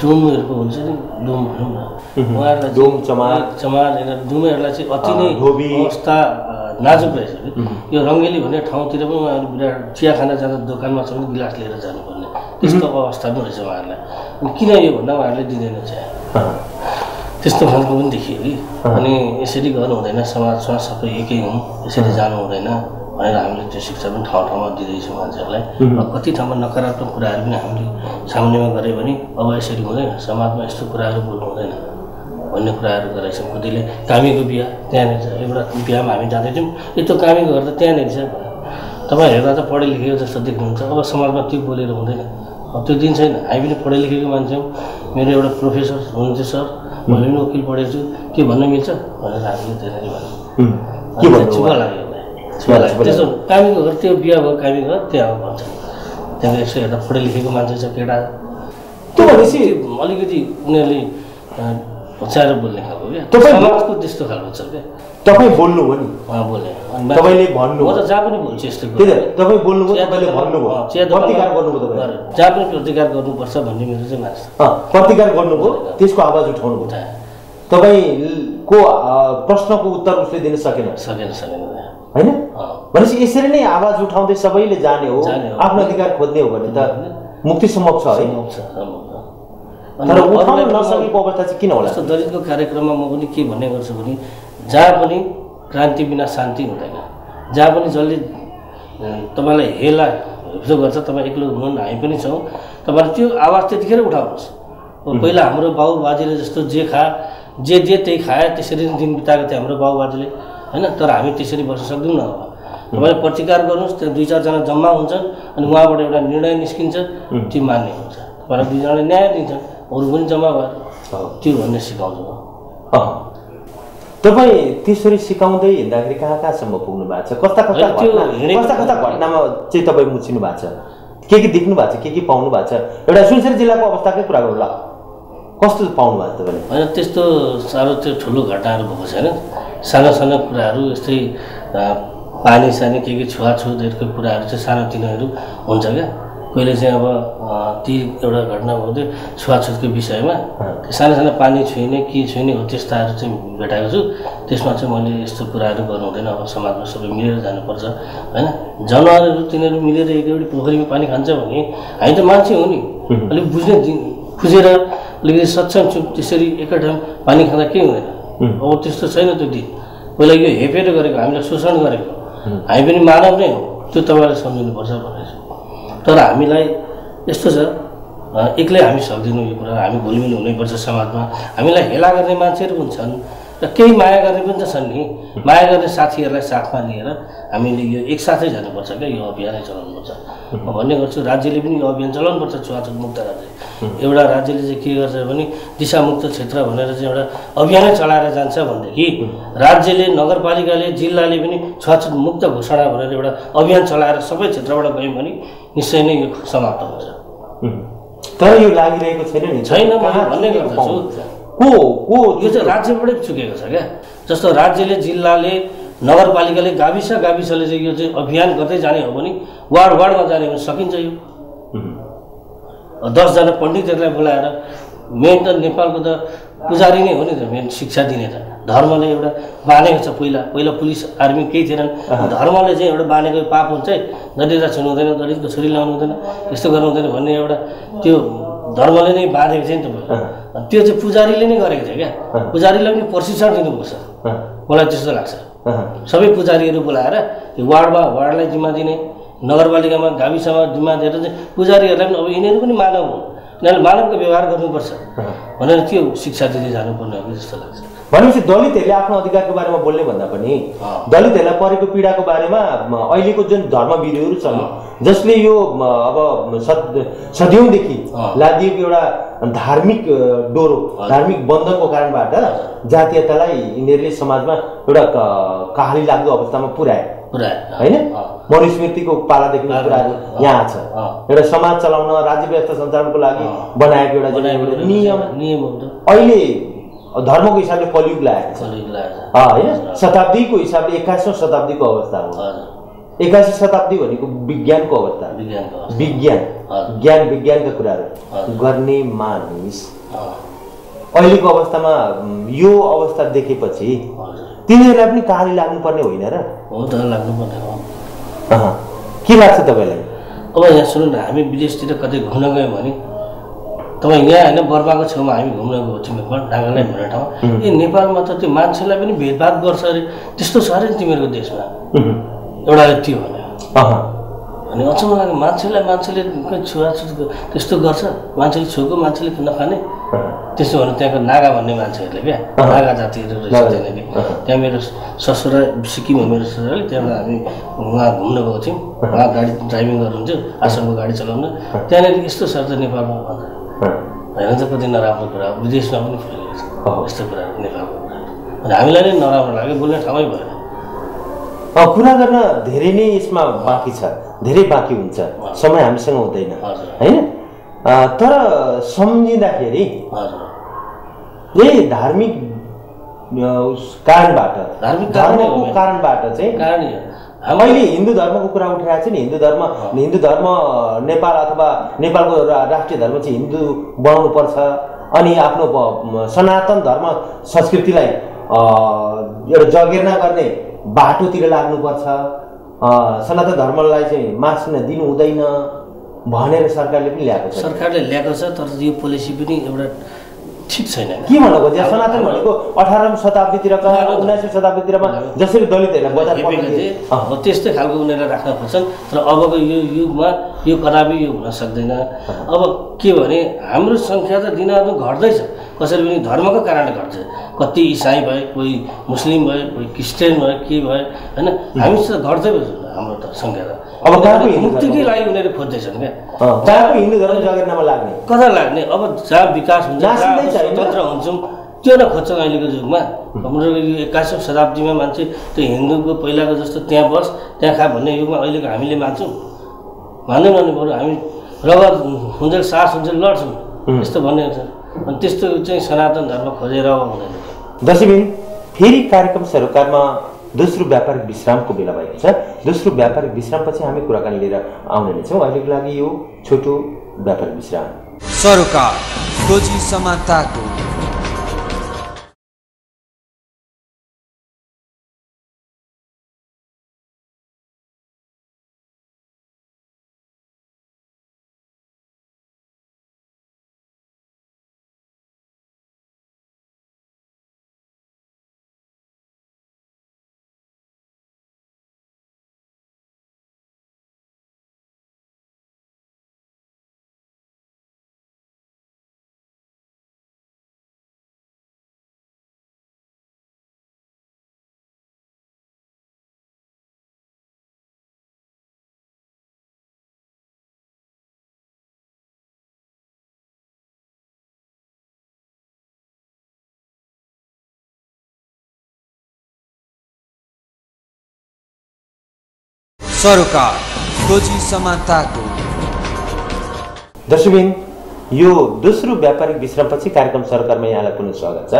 Speaker 3: डोमहरूको हुन्छ नि डोम भनौँ न उहाँहरूलाई
Speaker 2: डोम, चमार।
Speaker 3: चमार डोमेहरूलाई चाहिँ अति नै। अवस्था नाजुक रहेछ कि यो रङ्गेली भन्ने ठाउँतिर पनि उहाँहरू बिराट चिया खान जाँदा दोकानमा छ भने गिलास लिएर जानुपर्ने। त्यस्तो अवस्था पनि रहेछ उहाँहरूलाई। अनि किन यो भन्दा उहाँहरूले दिँदैन चिया? त्यस्तो खालको पनि देखियो कि। अनि यसरी गर्नु हुँदैन समाजमा सबै एकै हुँ यसरी जानु हुँदैन। भनेर हामीले त्यो शिक्षा पनि ठाउँ ठाउँमा दिँदैछौँ मान्छेहरूलाई। अब कति ठाउँमा नकारात्मक कुराहरू पनि हामीले सामुन्यमा गऱ्यो भने अब यसरी हुँदैन समाजमा यस्तो कुराहरू बोल्नु हुँदैन भन्ने कुराहरू गरेछौँ। कतिले कामीको बिहा त्यहाँनिर छ। एउटा बिहामा हामी जाँदैथ्यौँ। यो त कामीको घर त त्यहाँनिर छ। तपाईँ हेर्दा त पढे लेखेको जस्तो देख्नुहुन्छ। अब समाजमा त्यो बोलेर हुँदैन। अब त्यो दिन छैन। हामी पनि पढे लेखेको मान्छे हौँ। मेरो एउटा प्रोफेसर हुनुहुन्छ सर। मैले पनि वकिल पढेको छु। के भन्न मिल्छ भनेर हामीले भन्यौँ।
Speaker 2: के।
Speaker 3: छुवा लाग्यो। त्यस्तो कामीको घर त्यो बिहा भयो कामीको घर त्यहाँ हो भन्छ त्यहाँ यसो हेर्दा पढे लेखेको मान्छे छ केटा
Speaker 2: त्यो भनेपछि
Speaker 3: अलिकति उनीहरूले होच्याएर बोल्ने खालको क्या
Speaker 2: तपाईँ-
Speaker 3: समाजको त्यस्तो खालको छ क्या
Speaker 2: तपाईँ बोल्नु हो नि
Speaker 3: उहाँ बोले
Speaker 2: तपाईँले भन्नु
Speaker 3: म त जहाँ पनि बोल्छु यस्तो
Speaker 2: तपाईँ बोल्नुभयो तपाईँले भन्नुभयो
Speaker 3: दोकानमा-
Speaker 2: प्रतिकार गर्नुभयो तपाईँ
Speaker 3: गरेँ। जहाँ पनि प्रतिकार गर्नुपर्छ भन्ने मेरो चाहिँ मान्छ
Speaker 2: प्रतिकार गर्नुभयो त्यसको आवाज उठाउनुभयो
Speaker 3: उठाए
Speaker 2: तपाईँको प्रश्नको उत्तर उसले दिन सकेन
Speaker 3: सकेन सकेन
Speaker 2: होइन। भनेपछि यसरी नै आवाज उठाउँदै सबैले जाने हो
Speaker 3: जाने हो।
Speaker 2: आफ्नो अधिकार खोज्ने हो भने त मुक्ति सम्भव छ है तर उठाउन नसकेको अवस्था चाहिँ किन होला?
Speaker 3: दलितको कार्यक्रममा म पनि के भन्ने गर्छु भने जहाँ पनि क्रान्ति बिना शान्ति हुँदैन। जहाँ पनि जसले तपाईँलाई हेला हेप्दो गर्छ तपाईँ एक्लो हुनुहुन्न हामी पनि छौँ। तपाईँले त्यो आवाज त्यतिखेर उठाउनुहोस्। पहिला हाम्रो बाउ बाजेले जस्तो जे खा जे जे त्यही खाए त्यसरी नै दिन बिताएको थियो हाम्रो बाउ बाजेले होइन तर हामी त्यसरी बस्न सक्दैनौँ। अब तपाईँले प्रतिकार गर्नुहोस् त्यहाँ दुई चारजना जम्मा हुन्छन् अनि उहाँबाट एउटा निर्णय निस्किन्छ त्यो मान्ने हुन्छ। तपाईँलाई दुईजनाले न्याय दिन्छन् अरू पनि जम्मा
Speaker 2: हो।
Speaker 3: त्यो भन्ने सिकाउँछु। म।
Speaker 2: तपाईँ त्यसरी सिकाउँदै हिँड्दाखेरि कहाँ कहाँसम्म पुग्नु भएको छ? कस्ता कस्ता
Speaker 3: त्यो
Speaker 2: कस्ता कस्ता घटनामा चाहिँ तपाईँ मुछिनु भएको छ? के के देख्नु भएको छ? के के पाउनु भएको छ? एउटा सुनसरी जिल्लाको अवस्थाकै कुरा गरौँ ल। कस्तो पाउनु भएको छ तपाईँले?
Speaker 3: होइन त्यस्तो साह्रो त्यो ठुलो घटनाहरू भएको छैन। सानो सानो कुराहरू यस्तै पानी सानी के के छुवाछुतहरूको कुराहरू चाहिँ सानोतिनोहरू हुन्छ क्या। कहिले चाहिँ अब ती एउटा घटना भएको थियो छुवाछुतको विषयमा सानो सानो पानी छुइने के छुइने हो त्यस्ताहरू चाहिँ भेटाएको छु। त्यसमा चाहिँ मैले यस्तो कुराहरू गर्नु हुँदैन। अब समाजमा सबै मिलेर जानुपर्छ होइन? जनावरहरू तिनीहरू मिलेर एक एउटी पोखरीमा पानी खान्छ भने हामी त मान्छे हो नि। अलिक बुझ्ने दिन अलिकति सक्षम छु त्यसरी एकै ठाउँ पानी खाँदा के हुँदैन? अब त्यस्तो छैन त्यो दिन पहिला यो हेपेर गरेको हामीलाई शोषण गरेको। हामी पनि मानव नै हो त्यो तपाईँले सम्झिनुपर्छ भनेर। तर हामीलाई यस्तो छ एक्लै हामी सक्दैनौँ यो कुरा हामी घुलमिल हुनैपर्छ समाजमा। हामीलाई हेला गर्ने मान्छेहरू पनि छन्। र केही माया गर्ने पनि त छन् नि। माया गर्ने साथीहरूलाई साथमा लिएर हामीले यो एकसाथै जानुपर्छ क्या यो अभियानै चलाउनुपर्छ। म भन्ने गर्छु राज्यले पनि यो अभियान चलाउनुपर्छ छुवाछुत मुक्त राज्य। एउटा राज्यले चाहिँ के गर्छ भने दिशामुक्त क्षेत्र भनेर चाहिँ एउटा अभियानै चलाएर जान्छ भनेदेखि राज्यले नगरपालिकाले जिल्लाले पनि छुवाछुत मुक्त घोषणा भनेर एउटा अभियान चलाएर सबै क्षेत्रबाट गयौँ भने निश्चय नै यो समाप्त हुन्छ.
Speaker 2: तर यो लागिरहेको छैन नि।
Speaker 3: छैन,
Speaker 2: कहाँ
Speaker 3: भन्ने गर्दछु।
Speaker 2: को को
Speaker 3: यो चाहिँ राज्यबाटै चुकेको छ क्या? जस्तो राज्यले जिल्लाले नगरपालिकाले गाविस गाविसले चाहिँ यो चाहिँ अभियान गर्दै जाने हो भने वार्ड वार्डमा जाने भने सकिन्छ यो. दसजना पण्डितहरूलाई बोलाएर मेन त नेपालको त पुजारी नै हो नि त मेन शिक्षा दिने त। धर्मले एउटा बानेको छ पहिला। पहिला पुलिस आर्मी केही थिएनन्। धर्मले चाहिँ एउटा बानेको पाप हुन्छ है। दलितलाई छुनु हुँदैन दलितको छोरी लाउनु हुँदैन यस्तो गर्नु हुँदैन भन्ने एउटा त्यो धर्मले नै बाँधेको थियो नि त पहिला त्यो चाहिँ पुजारीले नै गरेको थियो क्या। पुजारीलाई पनि प्रशिक्षण दिनुपर्छ। मलाई त्यस्तो लाग्छ। सबै पुजारीहरू बोलाएर वार्डमा वार्डलाई जिम्मा दिने नगरपालिकामा गाविसमा जिम्मा दिएर चाहिँ पुजारीहरूलाई पनि अब यिनीहरू पनि मानव हुन्। यिनीहरूले मानवको व्यवहार गर्नुपर्छ। भनेर त्यो शिक्षा दिँदै जानुपर्ने हो कि जस्तो लाग्छ।
Speaker 2: भनेपछि दलितहरूले आफ्नो अधिकारको बारेमा बोल्ने भन्दा पनि। दलितहरूलाई परेको पीडाको बारेमा अहिलेको जुन धर्मविरोधीहरू छन् जसले यो अब सद सदियौँदेखि। लादिएको एउटा धार्मिक डोरो। धार्मिक बन्धनको कारणबाट जातीयतालाई यिनीहरूले समाजमा एउटा कहाली लाग्दो अवस्थामा पुर्याए
Speaker 3: पुरा
Speaker 2: होइन मनुस्मृतिको पालादेखि कुराहरू। यहाँ छ। एउटा समाज चलाउन राज्य व्यवस्था सञ्चालनको लागि। बनाएको एउटा नियम
Speaker 3: नियम
Speaker 2: अहिले धर्मको हिसाबले कलियुग लागेको छ होइन शताब्दीको हिसाबले एक्काइसौँ शताब्दीको अवस्था हो।
Speaker 3: हजुर
Speaker 2: एक्काइसौँ शताब्दी भनेको विज्ञानको अवस्था। विज्ञान। ज्ञान विज्ञानका कुराहरू। गर्ने मानिस। अहिलेको अवस्थामा यो अवस्था देखेपछि तिनीहरूलाई पनि कहाली लाग्नुपर्ने होइन र?
Speaker 3: हो त लाग्नुपर्ने हो।
Speaker 2: के लाग्छ तपाईँलाई?
Speaker 3: अब यहाँ सुन्नु न हामी विदेशतिर कतै घुम्न गयौँ भने तपाईँ यहाँ होइन बर्माको छेउमा हामी घुम्न गएको थियौँ नागाल्यान्ड भन्ने ठाउँमा ए नेपालमा त त्यो मान्छेलाई पनि भेदभाव गर्छ अरे त्यस्तो छ अरे नि तिमीहरूको देशमा। एउटाले त्यो भने
Speaker 2: अहँ।
Speaker 3: अनि अचम्म लाग्यो मान्छेलाई मान्छेले छुवाछुत त्यस्तो गर्छ मान्छेले छोएको मान्छेले नखाने
Speaker 2: अहँ।
Speaker 3: त्यस्तो भने त्यहाँको नागा भन्ने मान्छेहरूले क्या। नागा जातिहरू रहेछ। त्यहाँनिर। त्यहाँ मेरो ससुरा सिक्किम हो मेरो ससुराले त्यहाँबाट हामी उहाँ घुम्न गएको थियौँ उहाँ गाडी ड्राइभिङ गर्नुहुन्थ्यो आश्रमको गाडी चलाउनु त्यहाँनिर यस्तो छ त नेपालमा भन्दा
Speaker 2: अहँ।
Speaker 3: हेर्नु त कति नराम्रो कुरा विदेशमा पनि फैलिएको छ। यस्तो कुराहरू नेपालको कुराहरू अनि हामीलाई नै नराम्रो लाग्यो बोल्ने ठाउँै भएन।
Speaker 2: कुरा गर्न धेरै नै यसमा बाँकी छ धेरै बाँकी हुन्छ। समय हामीसँग हुँदैन। होइन? तर सम्झिँदाखेरि यही धार्मिक कारणबाट
Speaker 3: धार्मिक।
Speaker 2: कारणबाट चाहिँ
Speaker 3: कारण
Speaker 2: मैले हिन्दू धर्मको कुरा उठाएको छु नि। हिन्दू धर्म हिन्दू धर्म नेपाल अथवा नेपालको राष्ट्रिय धर्म चाहिँ हिन्दू बनाउनु पर्छ अनि आफ्नो सनातन धर्म संस्कृतिलाई एउटा जगेर्ना गर्ने बाटोतिर लाग्नुपर्छ। सनातन धर्मलाई चाहिँ मास्न दिनु हुँदैन भनेर सरकारले पनि ल्याएको छ।
Speaker 3: सरकारले ल्याएको छ तर यो पोलिसी पनि एउटा ठिक छैन।
Speaker 2: के भन्नु खोज्यो सनातन भनेको अठारौँ शताब्दीतिरका उन्नाइसौँ शताब्दीतिरमा जसरी दलितहरूलाई बजार
Speaker 3: हेपेको
Speaker 2: पठाइदिए।
Speaker 3: थिए हो त्यस्तै खालको उनीहरूले राख्न खोज्छन् तर अबको यो युगमा यो कदापि यो हुन सक्दैन। अब के भने हाम्रो सङ्ख्या त दिनदिन घट्दैछ कसरी पनि धर्मको कारणले घट्छ। कति इसाई भए कोही मुस्लिम भए कोही क्रिस्चियन भए के भए होइन? हामी त घट्दै गयो हाम्रो त सङ्ख्या त
Speaker 2: अब कहाँको हिन्दू
Speaker 3: मुक्तिकै
Speaker 2: धर्म?
Speaker 3: लागि उनीहरू खोज्दैछन् क्या।
Speaker 2: कहाँको हिन्दू धर्म जगेर्नामा लाग्ने?
Speaker 3: कता लाग्ने? अब जहाँ विकास हुन्छ? स्वतन्त्र हुन्छौँ त्यो न खोज्छौँ अहिलेको युगमा हाम्रो एक्काइसौँ शताब्दीमा मान्छे त्यो हिन्दूको पहिलाको जस्तो त्यहाँ बस त्यहाँ खा भन्ने युगमा अहिलेको हामीले मान्छौँ। मान्दैनौँ भने बरु हामी रगत हुन्छ सास हुन्छ लड्छौँ। यस्तो भन्ने हुन्छ। अनि त्यस्तो चाहिँ सनातन धर्म खोजेर हुँदैन
Speaker 2: दसैँ फेरि कार्यक्रम सरोकारमा दोस्रो व्यापारिक विश्रामको बेला भएको छ। दोस्रो व्यापारिक विश्रामपछि हामी कुराकानी लिएर आउने नै छौँ। अहिलेको लागि यो छोटो व्यापारिक विश्राम।
Speaker 1: सरोकार खोजी समानताको सरोकार खोजी समानताको।
Speaker 2: दर्शकबिन यो दोस्रो व्यापारिक विश्रामपछि कार्यक्रम सरकारमा यहाँलाई पुनः स्वागत छ।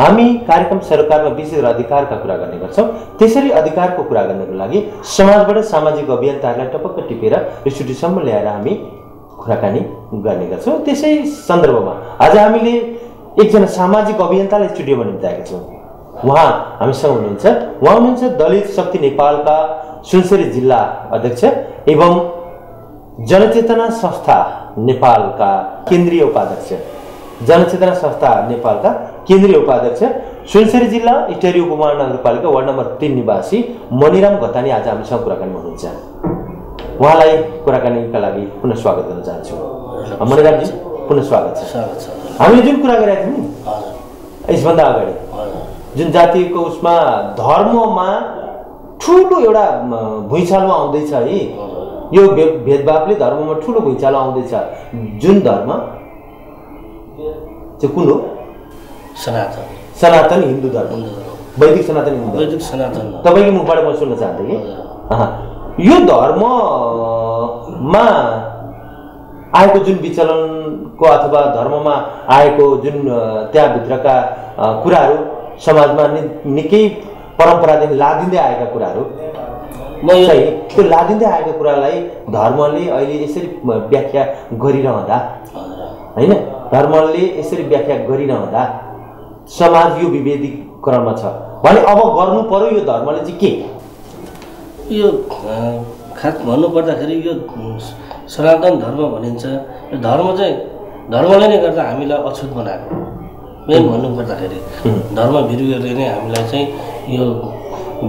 Speaker 2: हामी कार्यक्रम सरकारमा विशेष अधिकारका कुरा गर्ने गर्छौँ। त्यसरी अधिकारको कुरा गर्नको लागि समाजबाट सामाजिक अभियन्ताहरूलाई टपक्क टिपेर स्टुडियोसम्म ल्याएर हामी कुराकानी गर्ने गर्छौँ। त्यसै सन्दर्भमा आज हामीले एकजना सामाजिक अभियन्तालाई स्टुडियोमा निम्ताएका छौँ। उहाँ हामीसँग हुनुहुन्छ। उहाँ हुनुहुन्छ दलित शक्ति नेपालका सुनसरी जिल्ला अध्यक्ष एवं जनचेतना संस्था नेपालका केन्द्रीय उपाध्यक्ष। जनचेतना संस्था नेपालका केन्द्रीय उपाध्यक्ष। सुनसरी जिल्ला इटरी उपमहानगरपालिका वार्ड नम्बर तिन निवासी मणिराम घतानी आज हामीसँग कुराकानी हुनुहुन्छ उहाँलाई कुराकानीका लागि पुनः स्वागत गर्न चाहन्छु। मणिरामजी पुनः स्वागत छ। हामीले जुन कुरा गरेका थियौँ नि यसभन्दा अगाडि जुन जातिको उसमा धर्ममा ठुलो एउटा भुइँचालो आउँदैछ है। यो भेदभावले धर्ममा ठुलो भुइँचालो आउँदैछ। जुन धर्म? चाहिँ कुन हो?
Speaker 3: सनातन।
Speaker 2: सनातन हिन्दू धर्म। वैदिक सनातन हिन्दू
Speaker 3: वैदिक सनातन।
Speaker 2: तपाईँको मुखबाट म सुन्न चाहन्थेँ कि। यो धर्ममा आएको जुन विचलनको अथवा धर्ममा आएको जुन त्यहाँभित्रका कुराहरू समाजमा नि- निकै परम्परादेखि लादिँदै आएका कुराहरू। त्यो लादिँदै आएको कुरालाई धर्मले अहिले यसरी व्याख्या गरिरहँदा। होइन? धर्मले यसरी व्याख्या गरिरहँदा समाज यो विभेदीकरणमा छ। भने अब गर्नु पर्यो यो धर्मले चाहिँ के?
Speaker 3: यो खास भन्नुपर्दाखेरि यो सनातन धर्म भनिन्छ। यो धर्म चाहिँ धर्मले नै गर्दा हामीलाई अछुत बनाएको। मेन भन्नुपर्दाखेरि धर्म भिरुहरूले नै हामीलाई चाहिँ यो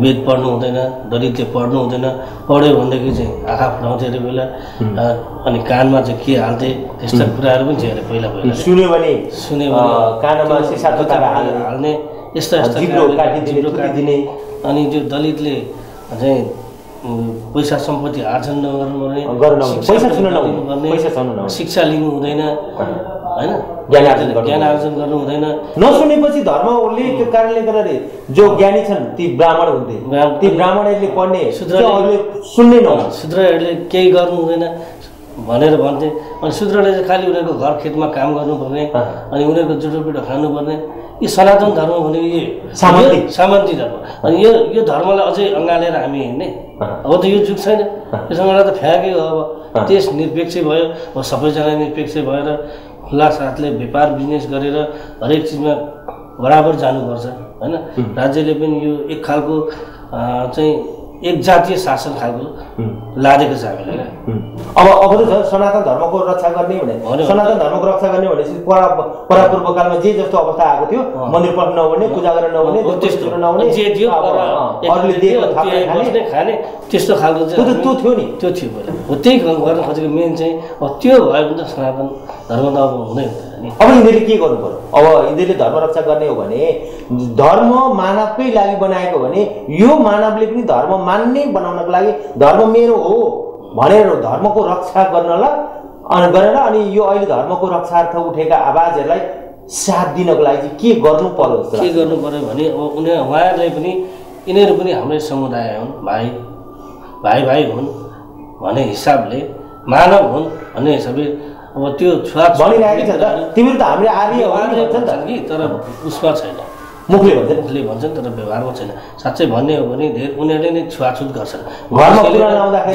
Speaker 3: वेद पढ्नु हुँदैन दलितले पढ्नु हुँदैन पढ्यो भनेदेखि चाहिँ आँखा फुटाउँथे अरे पहिला अ, अनि कानमा चाहिँ के हाल्थे त्यस्ता कुराहरू पनि थियो अरे पहिला पहिला।
Speaker 2: सुन्यो भने
Speaker 3: सुन्यो भने
Speaker 2: कानमा हाल्ने
Speaker 3: यस्ता यस्ता
Speaker 2: काटिदिने,
Speaker 3: अनि त्यो दलितले चाहिँ पैसा सम्पत्ति आर्जन नगर्नुपर्ने। शिक्षा लिनु हुँदैन। होइन?
Speaker 2: ज्ञान आर्जन गर्नु
Speaker 3: ज्ञान। आर्जन गर्नु हुँदैन।
Speaker 2: नसुनेपछि धर्मले त्यो कारणले गर्दाखेरि जो ज्ञानी छन् ती ब्राह्मण हुन्थे ती ब्राह्मणहरूले पढ्ने अरूले सुन्नै नहुने।
Speaker 3: शूद्रहरूले केही गर्नु हुँदैन। भनेर भन्थे। अनि शूद्रले चाहिँ खालि उनीहरूको घर खेतमा काम गर्नुपर्ने। अनि उनीहरूको जुटोपिटो खानुपर्ने। यी सनातन धर्म भनेको यो
Speaker 2: सामन्ती।
Speaker 3: सामन्ती धर्म। अनि यो यो धर्मलाई अझै अँगालेर हामी हिँड्ने। अब त यो जुग छैन। त्यसो मलाई त फ्याँकै हो। अब। देश निरपेक्ष भयो। अब सबैजना निरपेक्ष भएर खुला साथले व्यापार बिजनेस गरेर हरेक चिजमा बराबर जानुपर्छ होइन? राज्यले पनि यो एक खालको चाहिँ एक जातीय शासन खालको लादेको छ हामीलाई।
Speaker 2: अब अब त सनातन धर्मको रक्षा गर्ने भने। सनातन धर्मको रक्षा गर्ने भनेपछि परा परापूर्व कालमा जे जस्तो अवस्था आएको थियो। मन्दिर पढ्न नहुने पूजा गर्न नहुने
Speaker 3: त्यस्तो।
Speaker 2: नहुने
Speaker 3: जे
Speaker 2: अरूले दिएको खाने।
Speaker 3: त्यस्तो खालको
Speaker 2: त्यो त त्यो थियो नि।
Speaker 3: त्यो थियो हो त्यही गर्न खोजेको मेन चाहिँ अब त्यो भयो भने त सनातन धर्म त अब हुँदै हुँदैन।
Speaker 2: अब यिनीहरूले के गर्नु पर्यो अब यिनीहरूले धर्म रक्षा गर्ने हो भने धर्म मानवकै लागि बनाएको भने यो मानवले पनि धर्म मान्ने बनाउनको लागि धर्म मेरो हो भनेर धर्मको रक्षा गर्नलाई अनि गरेर अनि यो अहिले धर्मको रक्षार्थ उठेका आवाजहरूलाई साथ दिनको लागि चाहिँ के गर्नु पर्यो
Speaker 3: के? गर्नु पऱ्यो भने अब उनीहरू उहाँहरूलाई पनि यिनीहरू पनि हाम्रै समुदाय हुन् भाइ भाइ भाइ हुन् भन्ने हिसाबले मानव हुन् भन्ने हिसाबले अब त्यो छुवा
Speaker 2: भनिरहेको छ त। तिमीहरू त हाम्रो आर्य हो नि नि त।
Speaker 3: कि तर उसमा छैन।
Speaker 2: मुखले भन्छ नि।
Speaker 3: मुखले भन्छन् तर व्यवहारमा छैन। साँच्चै भन्ने हो भने धेरै उनीहरूले नै छुवाछुत गर्छन्।
Speaker 2: घरमा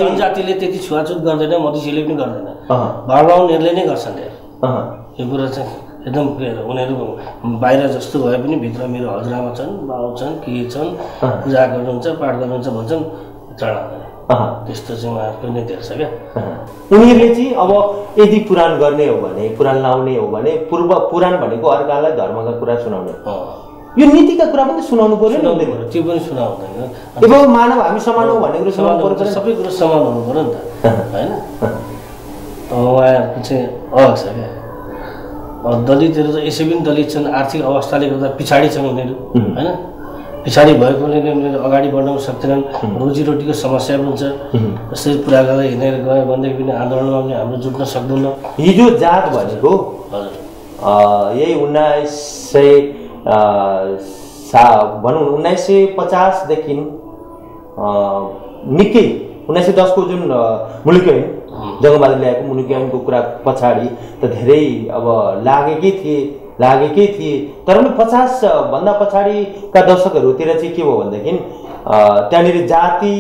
Speaker 3: जनजातिले त्यति छुवाछुत गर्दैन मधेसीले पनि गर्दैन।
Speaker 2: अहँ,
Speaker 3: बाहुनहरूले नै गर्छन् यो कुरा चाहिँ एकदम क्लियर। उनीहरू बाहिर जस्तो भए पनि भित्र मेरो हजुरआमा छन् बाउ छन् के छन्। पूजा गर्नुहुन्छ पाठ गर्नुहुन्छ भन्छन् चढाउँदैन। त्यस्तो चाहिँ उहाँहरूको नै देख्छ क्या।
Speaker 2: उनीहरूले चाहिँ अब यदि पुराण गर्ने हो भने पुराण लाउने हो भने पूर्व पुराण भनेको अर्कालाई धर्मका कुरा सुनाउने। यो नीतिका कुरा पनि सुनाउनु पर्यो नि।
Speaker 3: त्यो पनि सुना हुँदैन
Speaker 2: अब मानव हामी समान हो भन्ने कुरो
Speaker 3: समान
Speaker 2: पर्यो
Speaker 3: सबै कुरो समान हुनु पऱ्यो नि त। होइन? अब उहाँहरूको चाहिँ अलग छ क्या। दलितहरू त यसै पनि दलित छन्। आर्थिक अवस्थाले गर्दा पछाडि छन् उनीहरू। होइन? पछाडि भएकोले नै उनीहरू अगाडि बढ्न सक्दैनन्। रोजीरोटीको समस्या पनि हुन्छ जस्तै पुरा गर्दा हिँडेर गयो भनेदेखि पनि आन्दोलनमा पनि हाम्रो जुट्न सक्दैनौँ।
Speaker 2: हिजो जात भनेको? यही उन्नाइस सय सा भनौँ उन्नाइस सय पचासदेखि निकै उन्नाइस सय दसको जुन मुलुकी ऐन जङ्गबहादुर ल्याएको मुलुकी ऐनको कुरा पछाडि त धेरै अब लागेकै थिए। लागेकै थिए। तर पनि पचासभन्दा पछाडिका दशकहरूतिर चाहिँ के भयो भनेदेखि त्यहाँनिर जाति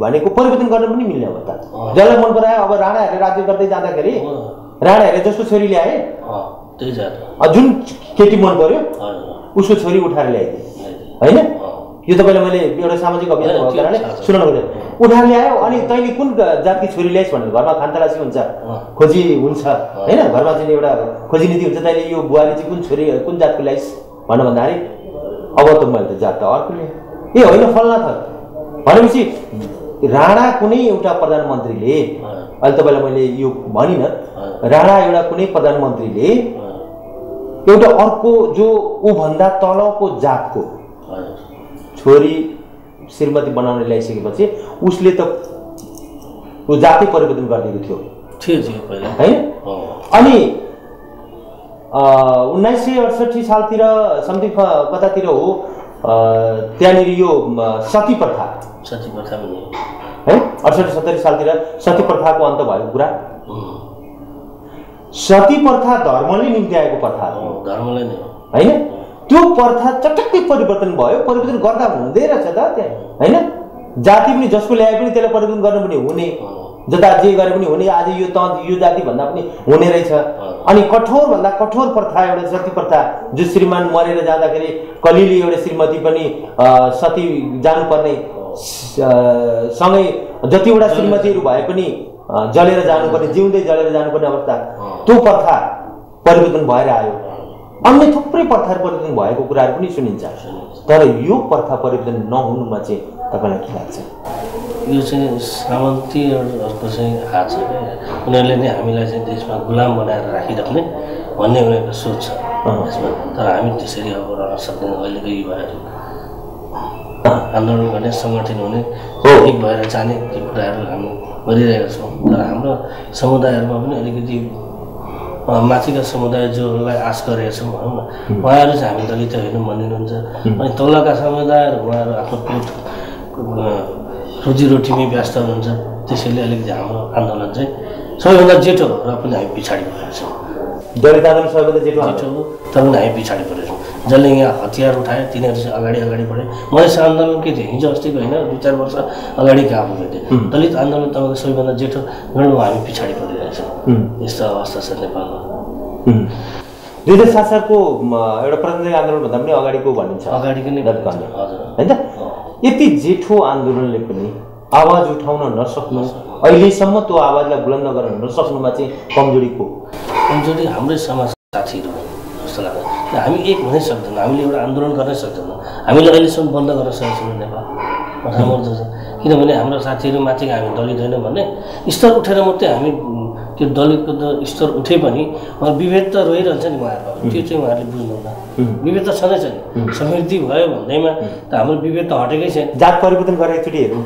Speaker 2: भनेको परिवर्तन गर्न पनि मिल्ने हो त जसलाई मन परायो अब राणाहरूले राज्य गर्दै जाँदाखेरि राणाहरूले जसको छोरी ल्याए जुन केटी मन पर्यो उसको छोरी उठाएर ल्याइदिए। होइन? यो तपाईँलाई मैले एउटा सामाजिक अभियान भएको कारणले। सुनाउनु खोजेँ। उठाएर ल्यायो अनि तैँले कुन जातकी छोरी ल्याइस् भनेर घरमा खानतलासी हुन्छ खोजी हुन्छ होइन? घरमा चाहिँ एउटा खोजी नीति हुन्छ तैँले यो बुहारी चाहिँ कुन छोरी कुन जातको ल्याइस् भन्नु भन्दाखेरि अब त मैले त जात त अर्को ल्याएँ। ए होइन फल्ना त भनेपछि राणा कुनै एउटा प्रधानमन्त्रीले अहिले तपाईँलाई मैले यो भनिनँ राणा एउटा कुनै प्रधानमन्त्रीले एउटा अर्को जो ऊभन्दा तलको जातको। छोरी श्रीमती बनाउने ल्याइसकेपछि उसले त ऊ जातै परिवर्तन गरिदिएको थियो।
Speaker 3: अँ,
Speaker 2: अनि उन्नाइस सय अडसठी सालतिर समथिङ कतातिर हो त्यहाँनिर यो सती प्रथा।
Speaker 3: सती प्रथा
Speaker 2: है। अडसठी सत्तरी सालतिर सती प्रथाको अन्त भएको कुरा। सती प्रथा धर्मले निम्ति आएको प्रथा हो।
Speaker 3: अँ, धर्मलाई नै हो।
Speaker 2: होइन? त्यो प्रथा चटक्कै परिवर्तन भयो परिवर्तन गर्दा हुँदै रहेछ त त्यहाँ होइन? जाति पनि जसको ल्याए पनि त्यसलाई परिवर्तन गर्नु पनि हुने जता जे गरे पनि हुने आज यो त यो जाति भन्दा पनि हुने रहेछ। अनि कठोर भन्दा कठोर प्रथा एउटा सती प्रथा जो श्रीमान मरेर जाँदाखेरि कलिली एउटा श्रीमती पनि सती जानुपर्ने सँगै जतिवटा श्रीमतीहरू भए पनि जलेर जानुपर्ने जिउँदै जलेर जानुपर्ने अवस्था त्यो प्रथा परिवर्तन भएर आयो। अन्य थुप्रै प्रथाहरू परिवर्तन भएको कुराहरू पनि सुनिन्छ। तर यो प्रथा परिवर्तन नहुनुमा चाहिँ तपाईँलाई के लाग्छ?
Speaker 3: यो चाहिँ सामन्तीहरूको चाहिँ हात छ क्या उनीहरूले नै हामीलाई चाहिँ देशमा गुलाम बनाएर राखिराख्ने भन्ने उनीहरूको सोच छ। यसमा तर हामी त्यसरी अब रहन सक्दैन अहिलेको युवाहरू। आन्दोलन गर्ने सङ्गठन हुने एक भएर जाने त्यो कुराहरू हामी गरिरहेका छौँ। तर हाम्रो समुदायहरूमा पनि अलिकति माथिका समुदाय जोलाई आश गरेका छौँ भनौँ न उहाँहरू चाहिँ हामी दलित होइन भनिदिनुहुन्छ अनि तलका समुदायहरू उहाँहरू आफ्नो पेट रोजीरोटीमै व्यस्त हुनुहुन्छ। त्यसैले अलिकति हाम्रो आन्दोलन चाहिँ सबैभन्दा जेठो हो र पनि हामी पछाडि परेका छौँ।
Speaker 2: दलित आन्दोलन सबैभन्दा जेठो
Speaker 3: जेठो हो तर पनि हामी पछाडि परेका छौँ जसले यहाँ हतियार उठायो तिनीहरू चाहिँ अगाडि अगाडि बढे। मधेस आन्दोलन के थियो हिजो अस्तिको होइन दुई चार वर्ष अगाडि कहाँ पुगेको थियो दलित आन्दोलन तपाईँको सबैभन्दा जेठो गणमा हामी पछाडि परिरहेछौँ। यस्तो अवस्था छ नेपालमा।
Speaker 2: दुई हजार सात सालको एउटा प्रजातान्त्रिक आन्दोलनभन्दा पनि अगाडिको भनिन्छ।
Speaker 3: अगाडिको नै
Speaker 2: आन्दोलन।
Speaker 3: हजुर।
Speaker 2: होइन? यति जेठो आन्दोलनले पनि आवाज उठाउन नसक्नु अहिलेसम्म त्यो आवाजलाई बुलन्द गर्न नसक्नुमा चाहिँ कमजोरी को
Speaker 3: कमजोरी हाम्रै समाज साथीहरू जस्तो लाग्छ हामी एक हुनै सक्दैनौँ हामीले एउटा आन्दोलन गर्नै सक्दैनौँ। हामीले अहिलेसम्म बन्द गर्न सकेको छैनौँ नेपाल किनभने हाम्रो साथीहरू माथिको हामी दलित होइन भने स्तर उठेर मात्रै हामी त्यो दलितको त स्तर उठे पनि विभेद त रहिरहन्छ नि उहाँहरूको त्यो चाहिँ उहाँहरूले बुझ्नुहुन्न विभेद त छँदै छ नि समृद्धि भयो भन्दैमा त हाम्रो विभेद त हटेकै छैन।
Speaker 2: जात परिवर्तन गरेर एकचोटि हेरौँ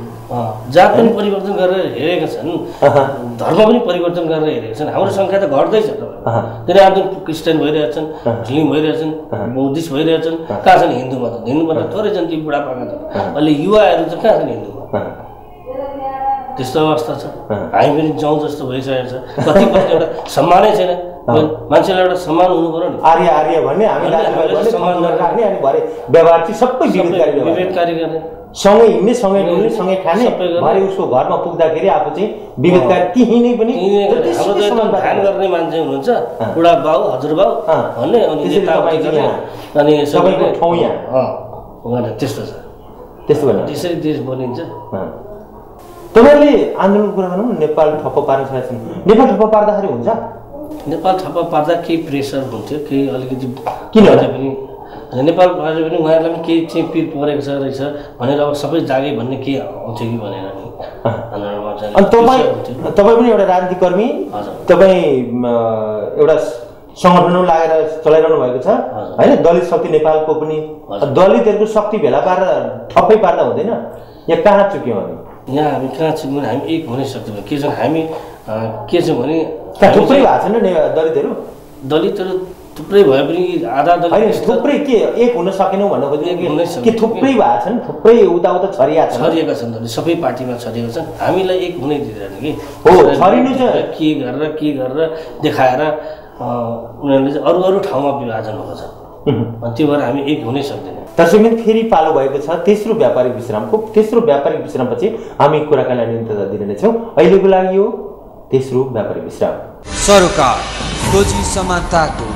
Speaker 3: जात पनि परिवर्तन गरेर हेरेका छन्। धर्म पनि परिवर्तन गरेर हेरेका छन्। हाम्रो सङ्ख्या त घट्दैछ। धेरै आधुनिक क्रिस्चियन भइरहेछन् मुस्लिम भइरहेछन् बौद्धिस्ट भइरहेछन् कहाँ छन् हिन्दूमा त? हिन्दूमा त थोरै छन् ती बुढापाका छन्। अहिले युवाहरू चाहिँ कहाँ छन् हिन्दूमा? त्यस्तो अवस्था छ। हामी पनि जाउँ जस्तो भइसकेको छ कति कति एउटा सम्मानै छैन मान्छेलाई एउटा सम्मान हुनु पऱ्यो नि
Speaker 2: आर्य आर्य भन्ने हामी
Speaker 3: सम्मान
Speaker 2: सम्मान
Speaker 3: गर्ने।
Speaker 2: राख्ने अनि भरे व्यवहार चाहिँ सबै विभेदकारी
Speaker 3: गर्ने
Speaker 2: सँगै हिँड्ने सँगै डुल्ने सँगै खाने। भरे उसको घरमा पुग्दाखेरि आफू चाहिँ विभेदकारी त्यहीँ नै पनि
Speaker 3: ध्यान गर्ने मान्छे हुनुहुन्छ। बुढा बाउ हजुरबाउ। भन्ने अनि। अनि गर्ने।
Speaker 2: ठाउँ यहाँ।
Speaker 3: त्यस्तो छ
Speaker 2: त्यस्तो
Speaker 3: त्यसरी देश बनिन्छ।
Speaker 2: तपाईँहरूले आन्दोलनको कुरा गरौँ न नेपाल ठप्प पार्न सकेका छन् नेपाल ठप्प पार्दाखेरि हुन्छ
Speaker 3: नेपाल ठप्प पार्दा केही प्रेसर हुन्थ्यो केही अलिकति
Speaker 2: किन?
Speaker 3: अझै पनि नेपाल अझै पनि उहाँहरूलाई पनि केही चाहिँ पिर परेको छ रहेछ भनेर अब सबै जागे भन्ने के आउँथ्यो कि भनेर नि
Speaker 2: अनि तपाईँ। तपाईँ पनि एउटा राजनीतिक कर्मी
Speaker 3: हजुर।
Speaker 2: तपाईँ एउटा सङ्गठनमा लागेर चलाइरहनु भएको छ। होइन दलित शक्ति नेपालको पनि। दलितहरूको शक्ति भेला पारेर ठप्पै पार्दा हुँदैन यहाँ कहाँ चुक्यौँ हामी
Speaker 3: यहाँ हामी कहाँ छौँ भने हामी एक हुनै सक्दैनौँ। के छ हामी के छ भने
Speaker 2: थुप्रै भएको छ नि ने- दलितहरू?
Speaker 3: दलितहरू थुप्रै भए पनि आधा दलित
Speaker 2: थुप्रै के एक हुन सकेनौँ भन्न खोजेको कि? थुप्रै भएको छन्? थुप्रै उता उता छरिया छन्?
Speaker 3: छरिएका छन् दलित सबै पार्टीमा छरिएका छन्। हामीलाई एक हुनै दिँदैन कि?
Speaker 2: हो, छरिनु चाहिँ-
Speaker 3: के गरेर के गरेर देखाएर उनीहरूले चाहिँ अरू अरू ठाउँमा विभाजन भएको छ अनि त्यो भएर हामी एक हुनै सक्दैनौँ।
Speaker 2: दर्शकबिन फेरि पालो भएको छ। तेस्रो व्यापारिक विश्रामको तेस्रो व्यापारिक विश्रामपछि हामी कुराकानीलाई निरन्तरता दिने नै छौँ। अहिलेको लागि यो तेस्रो व्यापारिक विश्राम।
Speaker 1: सरोकार खोजी समानताको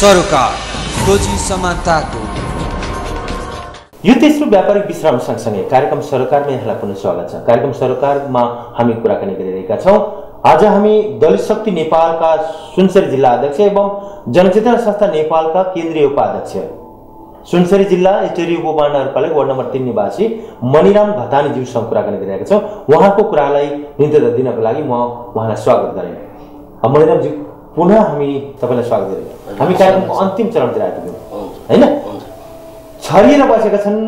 Speaker 1: सरोकार खोजी समानताको।
Speaker 2: यो तेस्रो व्यापारिक विश्राम सँगसँगै कार्यक्रम सरोकारमा यहाँलाई पुनः स्वागत छ। कार्यक्रम सरोकारमा हामी कुराकानी गरिरहेका छौँ। आज हामी दलित शक्ति नेपालका सुनसरी जिल्ला अध्यक्ष एवं जनचेतना संस्था नेपालका केन्द्रीय उपाध्यक्ष। सुनसरी जिल्ला स्टेरी उपमहानगरपालिका वार्ड नम्बर तिन निवासी मणिराम घतानीज्यूसँग कुराकानी गरिरहेका छौँ। उहाँको कुरालाई निरन्तरता दिनको लागि म उहाँलाई स्वागत गरेँ। अब मणिरामजी पुनः हामी तपाईँलाई स्वागत गरेँ हामी कार्यक्रमको अन्तिम चरणतिर आइपुग्यौँ होइन? छरिएर बसेका छन्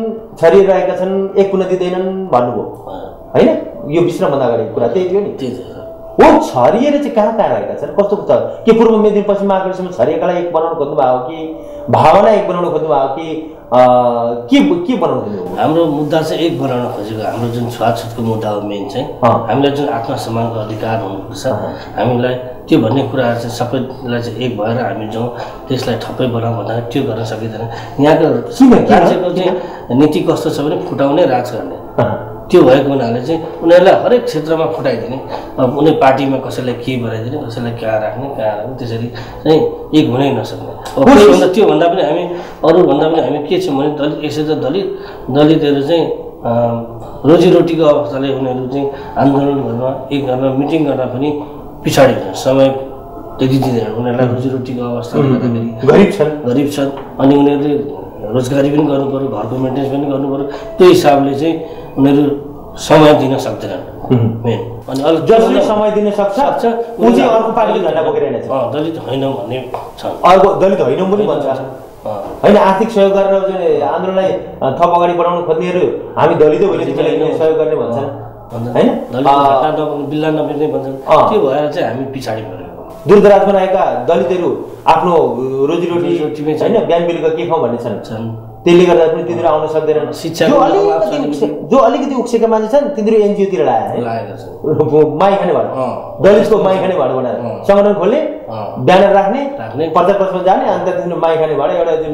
Speaker 2: छरिएर रहेका छन् एक पुन दिँदैनन् भन्नुभयो। होइन? यो विश्रामभन्दा अगाडिको कुरा त्यही थियो नि। हो छरिएर चाहिँ कहाँ कहाँ रहेका छन्? कस्तो छ के पूर्व मेदिन पश्चिम महाकालीसम्म छरिएकालाई एक बनाउनु खोज्नु भएको हो कि भावना एक बनाउनु खोज्नु भएको हो कि के के बनाउनु
Speaker 3: हाम्रो मुद्दा चाहिँ एक बनाउन खोजेको हाम्रो जुन छुवाछुतको मुद्दा हो मेन चाहिँ। हामीलाई जुन आत्मसम्मानको अधिकार हुनुपर्छ हामीलाई त्यो भन्ने कुराहरू चाहिँ सबैलाई चाहिँ एक भएर हामी जाउँ त्यसलाई ठप्पै बनाऊ भन्दा त्यो गर्न सकिँदैन। यहाँको? राज्यको चाहिँ नीति कस्तो छ भने फुटाउने राज गर्ने। त्यो भएको हुनाले चाहिँ उनीहरूलाई हरेक क्षेत्रमा फुटाइदिने। अब कुनै पार्टीमा कसैलाई के बनाइदिने कसैलाई कहाँ राख्ने कहाँ राख्ने त्यसरी चाहिँ एक हुनै नसक्ने। अब त्योभन्दा त्योभन्दा पनि हामी अरूभन्दा पनि हामी के छौँ भने दलित यसै त दलित दलितहरू चाहिँ रोजीरोटीको अवस्थाले उनीहरू चाहिँ आन्दोलन गर्न एक गर्न मिटिङ गर्न पनि पछाडि समय त्यति दिँदैन उनीहरूलाई रोजीरोटीको गर्दाखेरि
Speaker 2: गरिब छन्।
Speaker 3: गरिब छन्। अनि उनीहरूले रोजगारी पनि गर्नु पऱ्यो घरको मेन्टेन्स पनि गर्नु पऱ्यो त्यो हिसाबले चाहिँ उनीहरू समय दिन सक्दैनन्। मेन अनि अलिक
Speaker 2: जसले समय दिन सक्छ चाहिँ अर्को पार्टीको झन्डा बोकेर
Speaker 3: दलित होइनौँ भन्ने छन्।
Speaker 2: अर्को दलित होइनौँ पनि भन्छ। होइन आर्थिक सहयोग गरेर आन्दोलनलाई थप अगाडि बढाउन खोज्नेहरू हामी दलितै होइन सहयोग गर्ने भन्छन्।
Speaker 3: भन्छन्।
Speaker 2: होइन
Speaker 3: बिल्ला नबेच्ने भन्छन्। त्यो भएर चाहिँ हामी पछाडि पऱ्यौँ
Speaker 2: दूरदराजमा रहेका दलितहरू आफ्नो रोजीरोटी। होइन बिहान बेलुका के खाउँ भन्ने छन् त्यसले गर्दा पनि तिनीहरू आउन सक्दैनन्
Speaker 3: शिक्षाको
Speaker 2: जो अलिकति उक्सेका मान्छे छन् तिनीहरू एनजिओतिर लाए
Speaker 3: लागेका छन्
Speaker 2: माई खाने भाडा। दलितको माई खाने भाडा बनाएर। सङ्गठन खोल्ने। ब्यानर राख्ने। प्रचार प्रसार जाने अन्त तिनीहरू माई खाने भाडा एउटा जुन।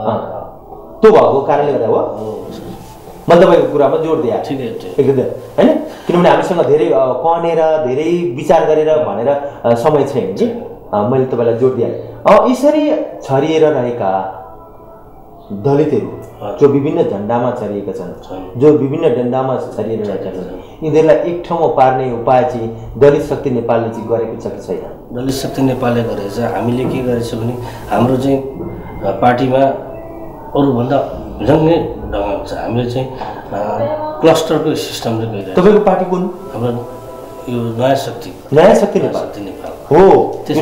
Speaker 3: अँ।
Speaker 2: त्यो भएको कारणले गर्दा हो, मैले तपाईँको कुरामा जोड दिएँ
Speaker 3: ठिकै ठिक
Speaker 2: एकदम होइन? किनभने हामीसँग धेरै कनेर धेरै विचार गरेर भनेर समय छैन कि मैले तपाईँलाई जोड दिएँ। यसरी छरिएर रहेका दलितहरू जो विभिन्न झन्डामा छरिएका छन्। जो विभिन्न डन्डामा छरिएर रहेका छन् यिनीहरूलाई एक ठाउँमा पार्ने उपाय चाहिँ दलित शक्ति नेपालले चाहिँ गरेको छ कि छैन?
Speaker 3: दलित शक्ति नेपालले गरेको छ। हामीले के गरेछ भने हाम्रो चाहिँ पार्टीमा अरूभन्दा भिन्नै ढङ्गको छ हामीले चाहिँ क्लस्टरको सिस्टम चाहिँ गइरहेको
Speaker 2: तपाईँको पार्टी कुन?
Speaker 3: हाम्रो यो नयाँ शक्ति।
Speaker 2: नयाँ शक्ति
Speaker 3: शक्ति नेपाल।
Speaker 2: हो।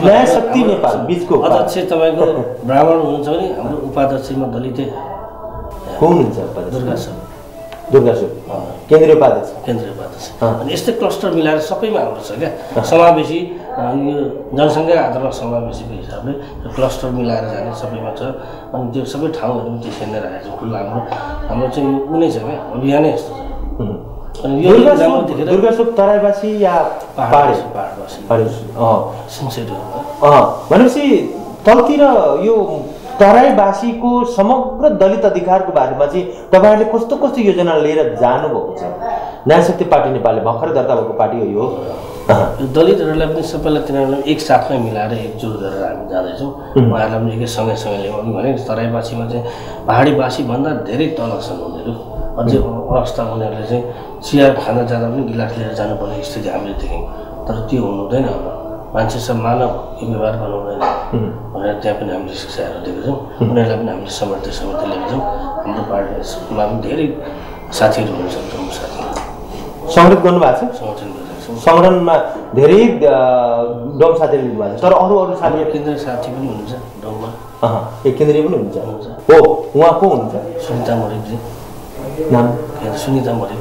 Speaker 2: नयाँ शक्ति नेपाल बिचको
Speaker 3: अध्यक्ष तपाईँको ब्राह्मण हुनुहुन्छ भने हाम्रो उपाध्यक्षमा दलितै।
Speaker 2: को हुनुहुन्छ?
Speaker 3: दुर्गा छ
Speaker 2: दुर्गा सुर। केन्द्रीय उपाध्यक्ष।
Speaker 3: केन्द्रीय उपाध्यक्ष। अनि यस्तै क्लस्टर मिलाएर सबैमा हाम्रो छ क्या। समावेशी यो जनसङ्ख्या आधारमा समावेशीको हिसाबले यो क्लस्टर मिलाएर जाने सबैमा छ। अनि त्यो सबै ठाउँहरू पनि त्यसरी नै राखेको छ। खुल्ला हाम्रो हाम्रो चाहिँ यो ऊ नै छ क्या? अभियानै यस्तो छ। अनि यो
Speaker 2: दुर्गा
Speaker 3: इक्जाममा
Speaker 2: सुप
Speaker 3: देखेर
Speaker 2: दुर्गा सुप तराईवासी या पहाडे? भनेपछि तलतिर यो तराईवासीको समग्र दलित अधिकारको बारेमा चाहिँ तपाईँहरूले कस्तो कस्तो योजना लिएर जानुभएको छ? नयाँ शक्ति पार्टी नेपालले भर्खर दर्ता भएको पार्टी हो यो।
Speaker 3: दलितहरूलाई पनि सबैलाई तिनीहरूलाई एकसाथमै मिलाएर एकजुट गरेर हामी जाँदैछौँ। उहाँहरूलाई पनि एकै सँगै सँगै ल्याउनु भने तराईवासीमा चाहिँ पाहाडीवासीभन्दा धेरै तल छन् उनीहरू अझै अवस्था उनीहरूले चाहिँ चिया खान जाँदा पनि गिलास लिएर जानुपर्ने स्थिति हामीले देख्यौँ तर त्यो हुनु हुँदैन। अब मान्छे सब मानव यो व्यवहार गर्नु हुँदैन। भनेर त्यहाँ पनि हामीले शिक्षाहरू दिएको छौँ। उनीहरूलाई पनि हामीले समर्थ्य समर्थ्य लिएको छौँ। हाम्रो पार्टीमा पनि धेरै साथीहरू हुनुहुन्छ प्रमुख साथीहरू
Speaker 2: सङ्गठित गर्नुभएको छ?
Speaker 3: छौँ
Speaker 2: सङ्गठनमा धेरै डम साथीहरू लिनुभएको छ। तर अरू अरू साथीहरू
Speaker 3: केन्द्रीय साथी पनि हुनुहुन्छ
Speaker 2: अँ, एक केन्द्रीय पनि हुन्छ
Speaker 3: हुन्छ
Speaker 2: हो उहाँ को हुनुहुन्छ?
Speaker 3: सुनिता मरिकजी
Speaker 2: नाम?
Speaker 3: सुनिता मरिक।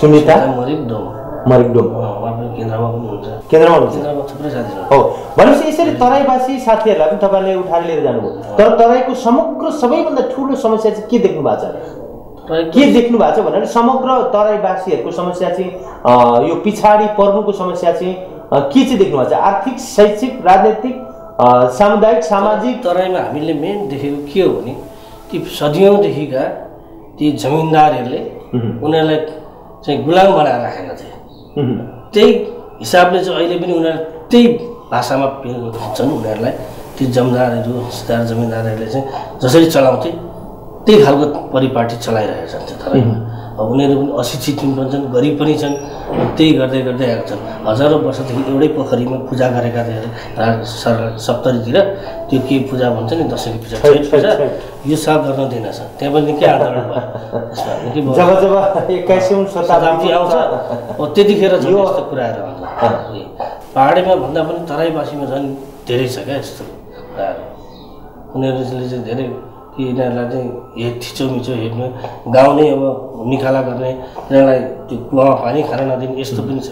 Speaker 2: सुनिता
Speaker 3: मरिक डोम। उहाँ पनि केन्द्रमा पनि हुन्छ
Speaker 2: केन्द्रमा हुनुहुन्छ?
Speaker 3: केन्द्रमा थुप्रै साथीहरू
Speaker 2: हो भनेपछि यसरी तराईवासी साथीहरूलाई पनि तपाईँले उठाएर लिएर जानुभयो। तर तराईको समग्र सबैभन्दा ठुलो समस्या चाहिँ के देख्नु भएको छ? के देख्नु भएको छ भने समग्र तराईवासीहरूको समस्या चाहिँ यो पछाडि पर्नुको समस्या चाहिँ के चाहिँ देख्नु भएको छ? आर्थिक शैक्षिक राजनैतिक सामुदायिक सामाजिक?
Speaker 3: तराईमा हामीले मेन देखेको के हो भने ती सदियौँदेखिका ती जमिनदारहरूले उनीहरूलाई चाहिँ गुलाम बनाएर राखेका थिए। त्यही हिसाबले चाहिँ अहिले पनि उनीहरू त्यही भाषामा छन् उनीहरूलाई। ती जमदारहरू सिदार जमिनदारहरूले चाहिँ जसरी चलाउँथे त्यही खालको परिपाटी चलाइरहेका छन् त्यो तराईमा अब उनीहरू पनि अशिक्षित पनि छन् गरिब पनि छन् त्यही गर्दै गर्दै आएको छन्। हजारौँ वर्षदेखि एउटै पोखरीमा पूजा गरेका थिए सप्तरीतिर त्यो के पूजा भन्छ नि दसैँको पूजा छैठ पूजा? यो साल गर्न दिएनछ त्यहाँ पनि निकै आन्दोलन भयो।
Speaker 2: जब जब एक्काइसौँ
Speaker 3: शताब्दी आउँछ। त्यतिखेर
Speaker 2: यो-
Speaker 3: यस्तो कुराहरू आउँछ। पाहाडीमा भन्दा पनि तराईवासीमा झन् धेरै छ क्या यस्तो कुराहरू। उनीहरूले चाहिँ धेरै कि यिनीहरूलाई चाहिँ हे थिचोमिचो हेर्ने गाउँ नै अब निकाला गर्ने यिनीहरूलाई त्यो कुवामा पानी खान नदिने यस्तो पनि छ।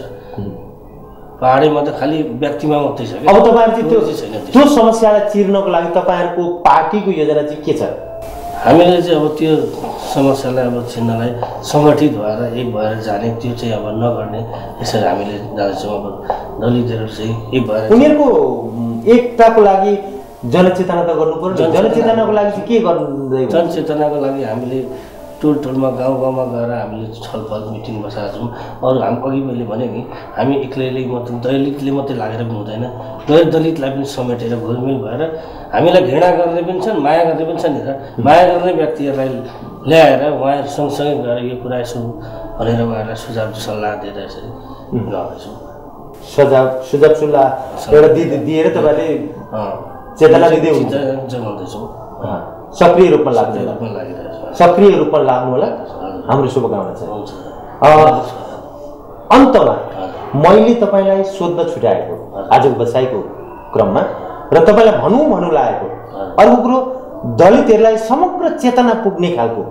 Speaker 3: पाहाडीमा त खालि व्यक्तिमा मात्रै छ
Speaker 2: अब तपाईँहरू चाहिँ त्यो
Speaker 3: चाहिँ छैन
Speaker 2: त्यो। समस्यालाई चिर्नको लागि तपाईँहरूको पार्टीको योजना चाहिँ के छ?
Speaker 3: हामीले चाहिँ अब त्यो समस्यालाई अब छिन्नलाई सङ्गठित भएर एक भएर जाने त्यो चाहिँ अब नगर्ने यसरी हामीले जाँदैछौँ अब दलितहरू चाहिँ एक भएर
Speaker 2: उनीहरूको एकताको लागि जनचेतना त गर्नु पर्यो जनचेतनाको लागि चाहिँ के हुनुहुन्छ?
Speaker 3: जनचेतनाको लागि हामीले टोल टोलमा गाउँ गाउँमा गएर हामीले छलफल मिटिङ बसाएका छौँ। अरू हामी अघि मैले भने नि हामी एक्लैले मात्रै दलितले मात्रै लागेर पनि हुँदैन। गैर दलितलाई पनि समेटेर घुलमिल भएर हामीलाई घृणा गर्ने पनि छन् माया गर्ने पनि छन् नि त। माया गर्ने व्यक्तिहरूलाई ल्याएर उहाँहरू सँगसँगै गएर यो कुरा यसो भनेर उहाँहरूलाई सुझाव सल्लाह दिएर यसरी लगाउँदैछौँ
Speaker 2: सुझाव सुझाव सुल्लाह। एउटा दिएर तपाईँले। चेतना
Speaker 3: जगाउँदैछौँ
Speaker 2: अँ, सक्रिय रूपमा लाग्नु सक्रिय रूपमा लाग्नु होला हाम्रो शुभकामना छ
Speaker 3: हुन्छ
Speaker 2: अन्तमा। मैले तपाईँलाई सोध्न छुट्याएको आजको बसाइको क्रममा र तपाईँलाई भनौँ भनौँ लागेको अर्को कुरो दलितहरूलाई समग्र चेतना पुग्ने खालको।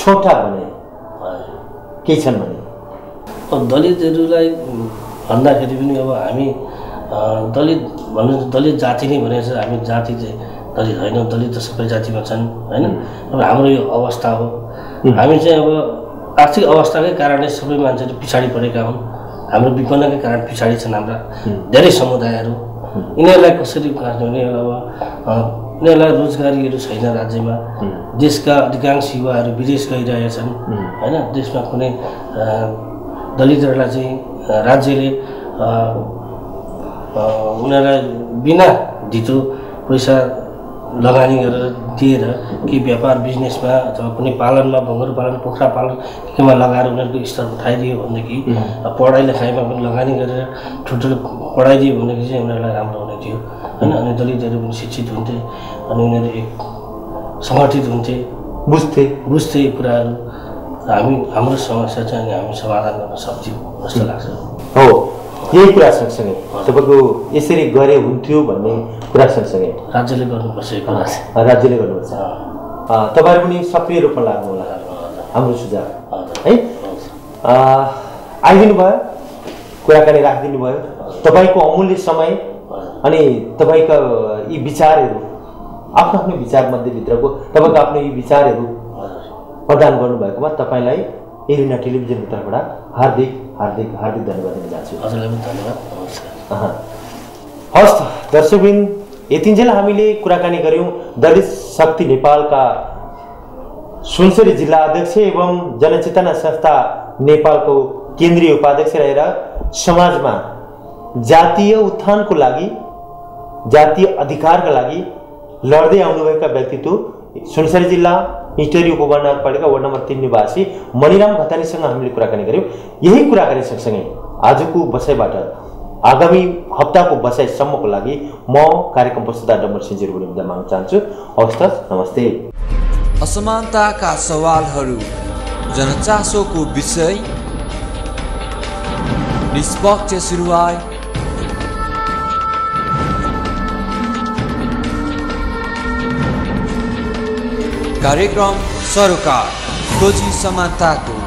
Speaker 2: छोटा भने। केही छन् भने
Speaker 3: दलितहरूलाई भन्दाखेरि पनि अब हामी दलित भन्नु दलित जाति नै भनेको छ हामी जाति चाहिँ दलित होइन दलित त सबै जातिमा छन् होइन? अब हाम्रो यो अवस्था हो। हामी चाहिँ अब आर्थिक अवस्थाकै कारणले सबै मान्छेहरू पछाडि परेका हुन्। हाम्रो विपन्नकै कारण पछाडि छन् हाम्रा धेरै समुदायहरू। यिनीहरूलाई कसरी बाँच्ने भने अब यिनीहरूलाई रोजगारीहरू छैन राज्यमा। देशका अधिकांश युवाहरू विदेश गइरहेका छन् होइन? देशमा कुनै दलितहरूलाई चाहिँ राज्यले उनीहरूलाई बिना धितो पैसा लगानी गरेर दिएर केही व्यापार बिजनेसमा अथवा कुनै पालनमा भङ्गुर पालन पोखरा पालन केमा लगाएर उनीहरूको स्तर उठाइदियो भनेदेखि पढाइ लेखाइमा पनि लगानी गरेर ठुल्ठुलो पढाइदियो भनेदेखि चाहिँ उनीहरूलाई राम्रो हुने थियो। होइन? अनि दलितहरू पनि शिक्षित हुन्थे अनि उनीहरू एक सङ्गठित हुन्थे।
Speaker 2: बुझ्थे।
Speaker 3: बुझ्थे कुराहरू। हामी हाम्रो समस्या चाहिँ अनि हामी समाधान गर्न सक्थ्यौँ जस्तो लाग्छ।
Speaker 2: हो। यही कुरा सँगसँगै तपाईँको यसरी गरे हुन्थ्यो भन्ने कुरा सँगसँगै
Speaker 3: राज्यले गर्नुपर्छ
Speaker 2: राज्यले गर्नुपर्छ तपाईँहरू पनि सक्रिय रूपमा लाग्नु होला। हाम्रो सुझाव। है? आइदिनु भयो कुराकानी राखिदिनु भयो तपाईँको अमूल्य समय अनि तपाईँका यी विचारहरू आफ्नो आफ्नो विचार मध्येभित्रको तपाईँको आफ्नो यी विचारहरू प्रदान गर्नुभएकोमा तपाईँलाई एरिना टेलिभिजनको तर्फबाट हार्दिक हार्दिक हार्दिक धन्यवाद दिन चाहन्छु।
Speaker 3: हजुरलाई पनि धन्यवाद।
Speaker 2: हवस् दर्शकबिन यतिन्जेल हामीले कुराकानी गऱ्यौँ। दलित शक्ति नेपालका सुनसरी जिल्ला अध्यक्ष एवं जनचेतना संस्था नेपालको केन्द्रीय उपाध्यक्ष रहेर समाजमा जातीय उत्थानको लागि जातीय अधिकारका लागि लड्दै आउनुभएका व्यक्तित्व सुनसरी जिल्ला इटरी उपमहानगरपालिका वार्ड नम्बर तिन निवासी मणिराम घतानीसँग हामीले कुराकानी गऱ्यौँ यही कुराकानी सँगसँगै आजको बसाइबाट आगामी हप्ताको बसाइसम्मको लागि म कार्यक्रम प्रस्तुता डम्बर सिन्जेरबाट बिदा माग्न चाहन्छु हवस् नमस्ते
Speaker 1: असमानताका सवालहरू जनचासोको विषय निष्पक्ष सुरुवात कार्यक्रम सरोकार खोजी समानताको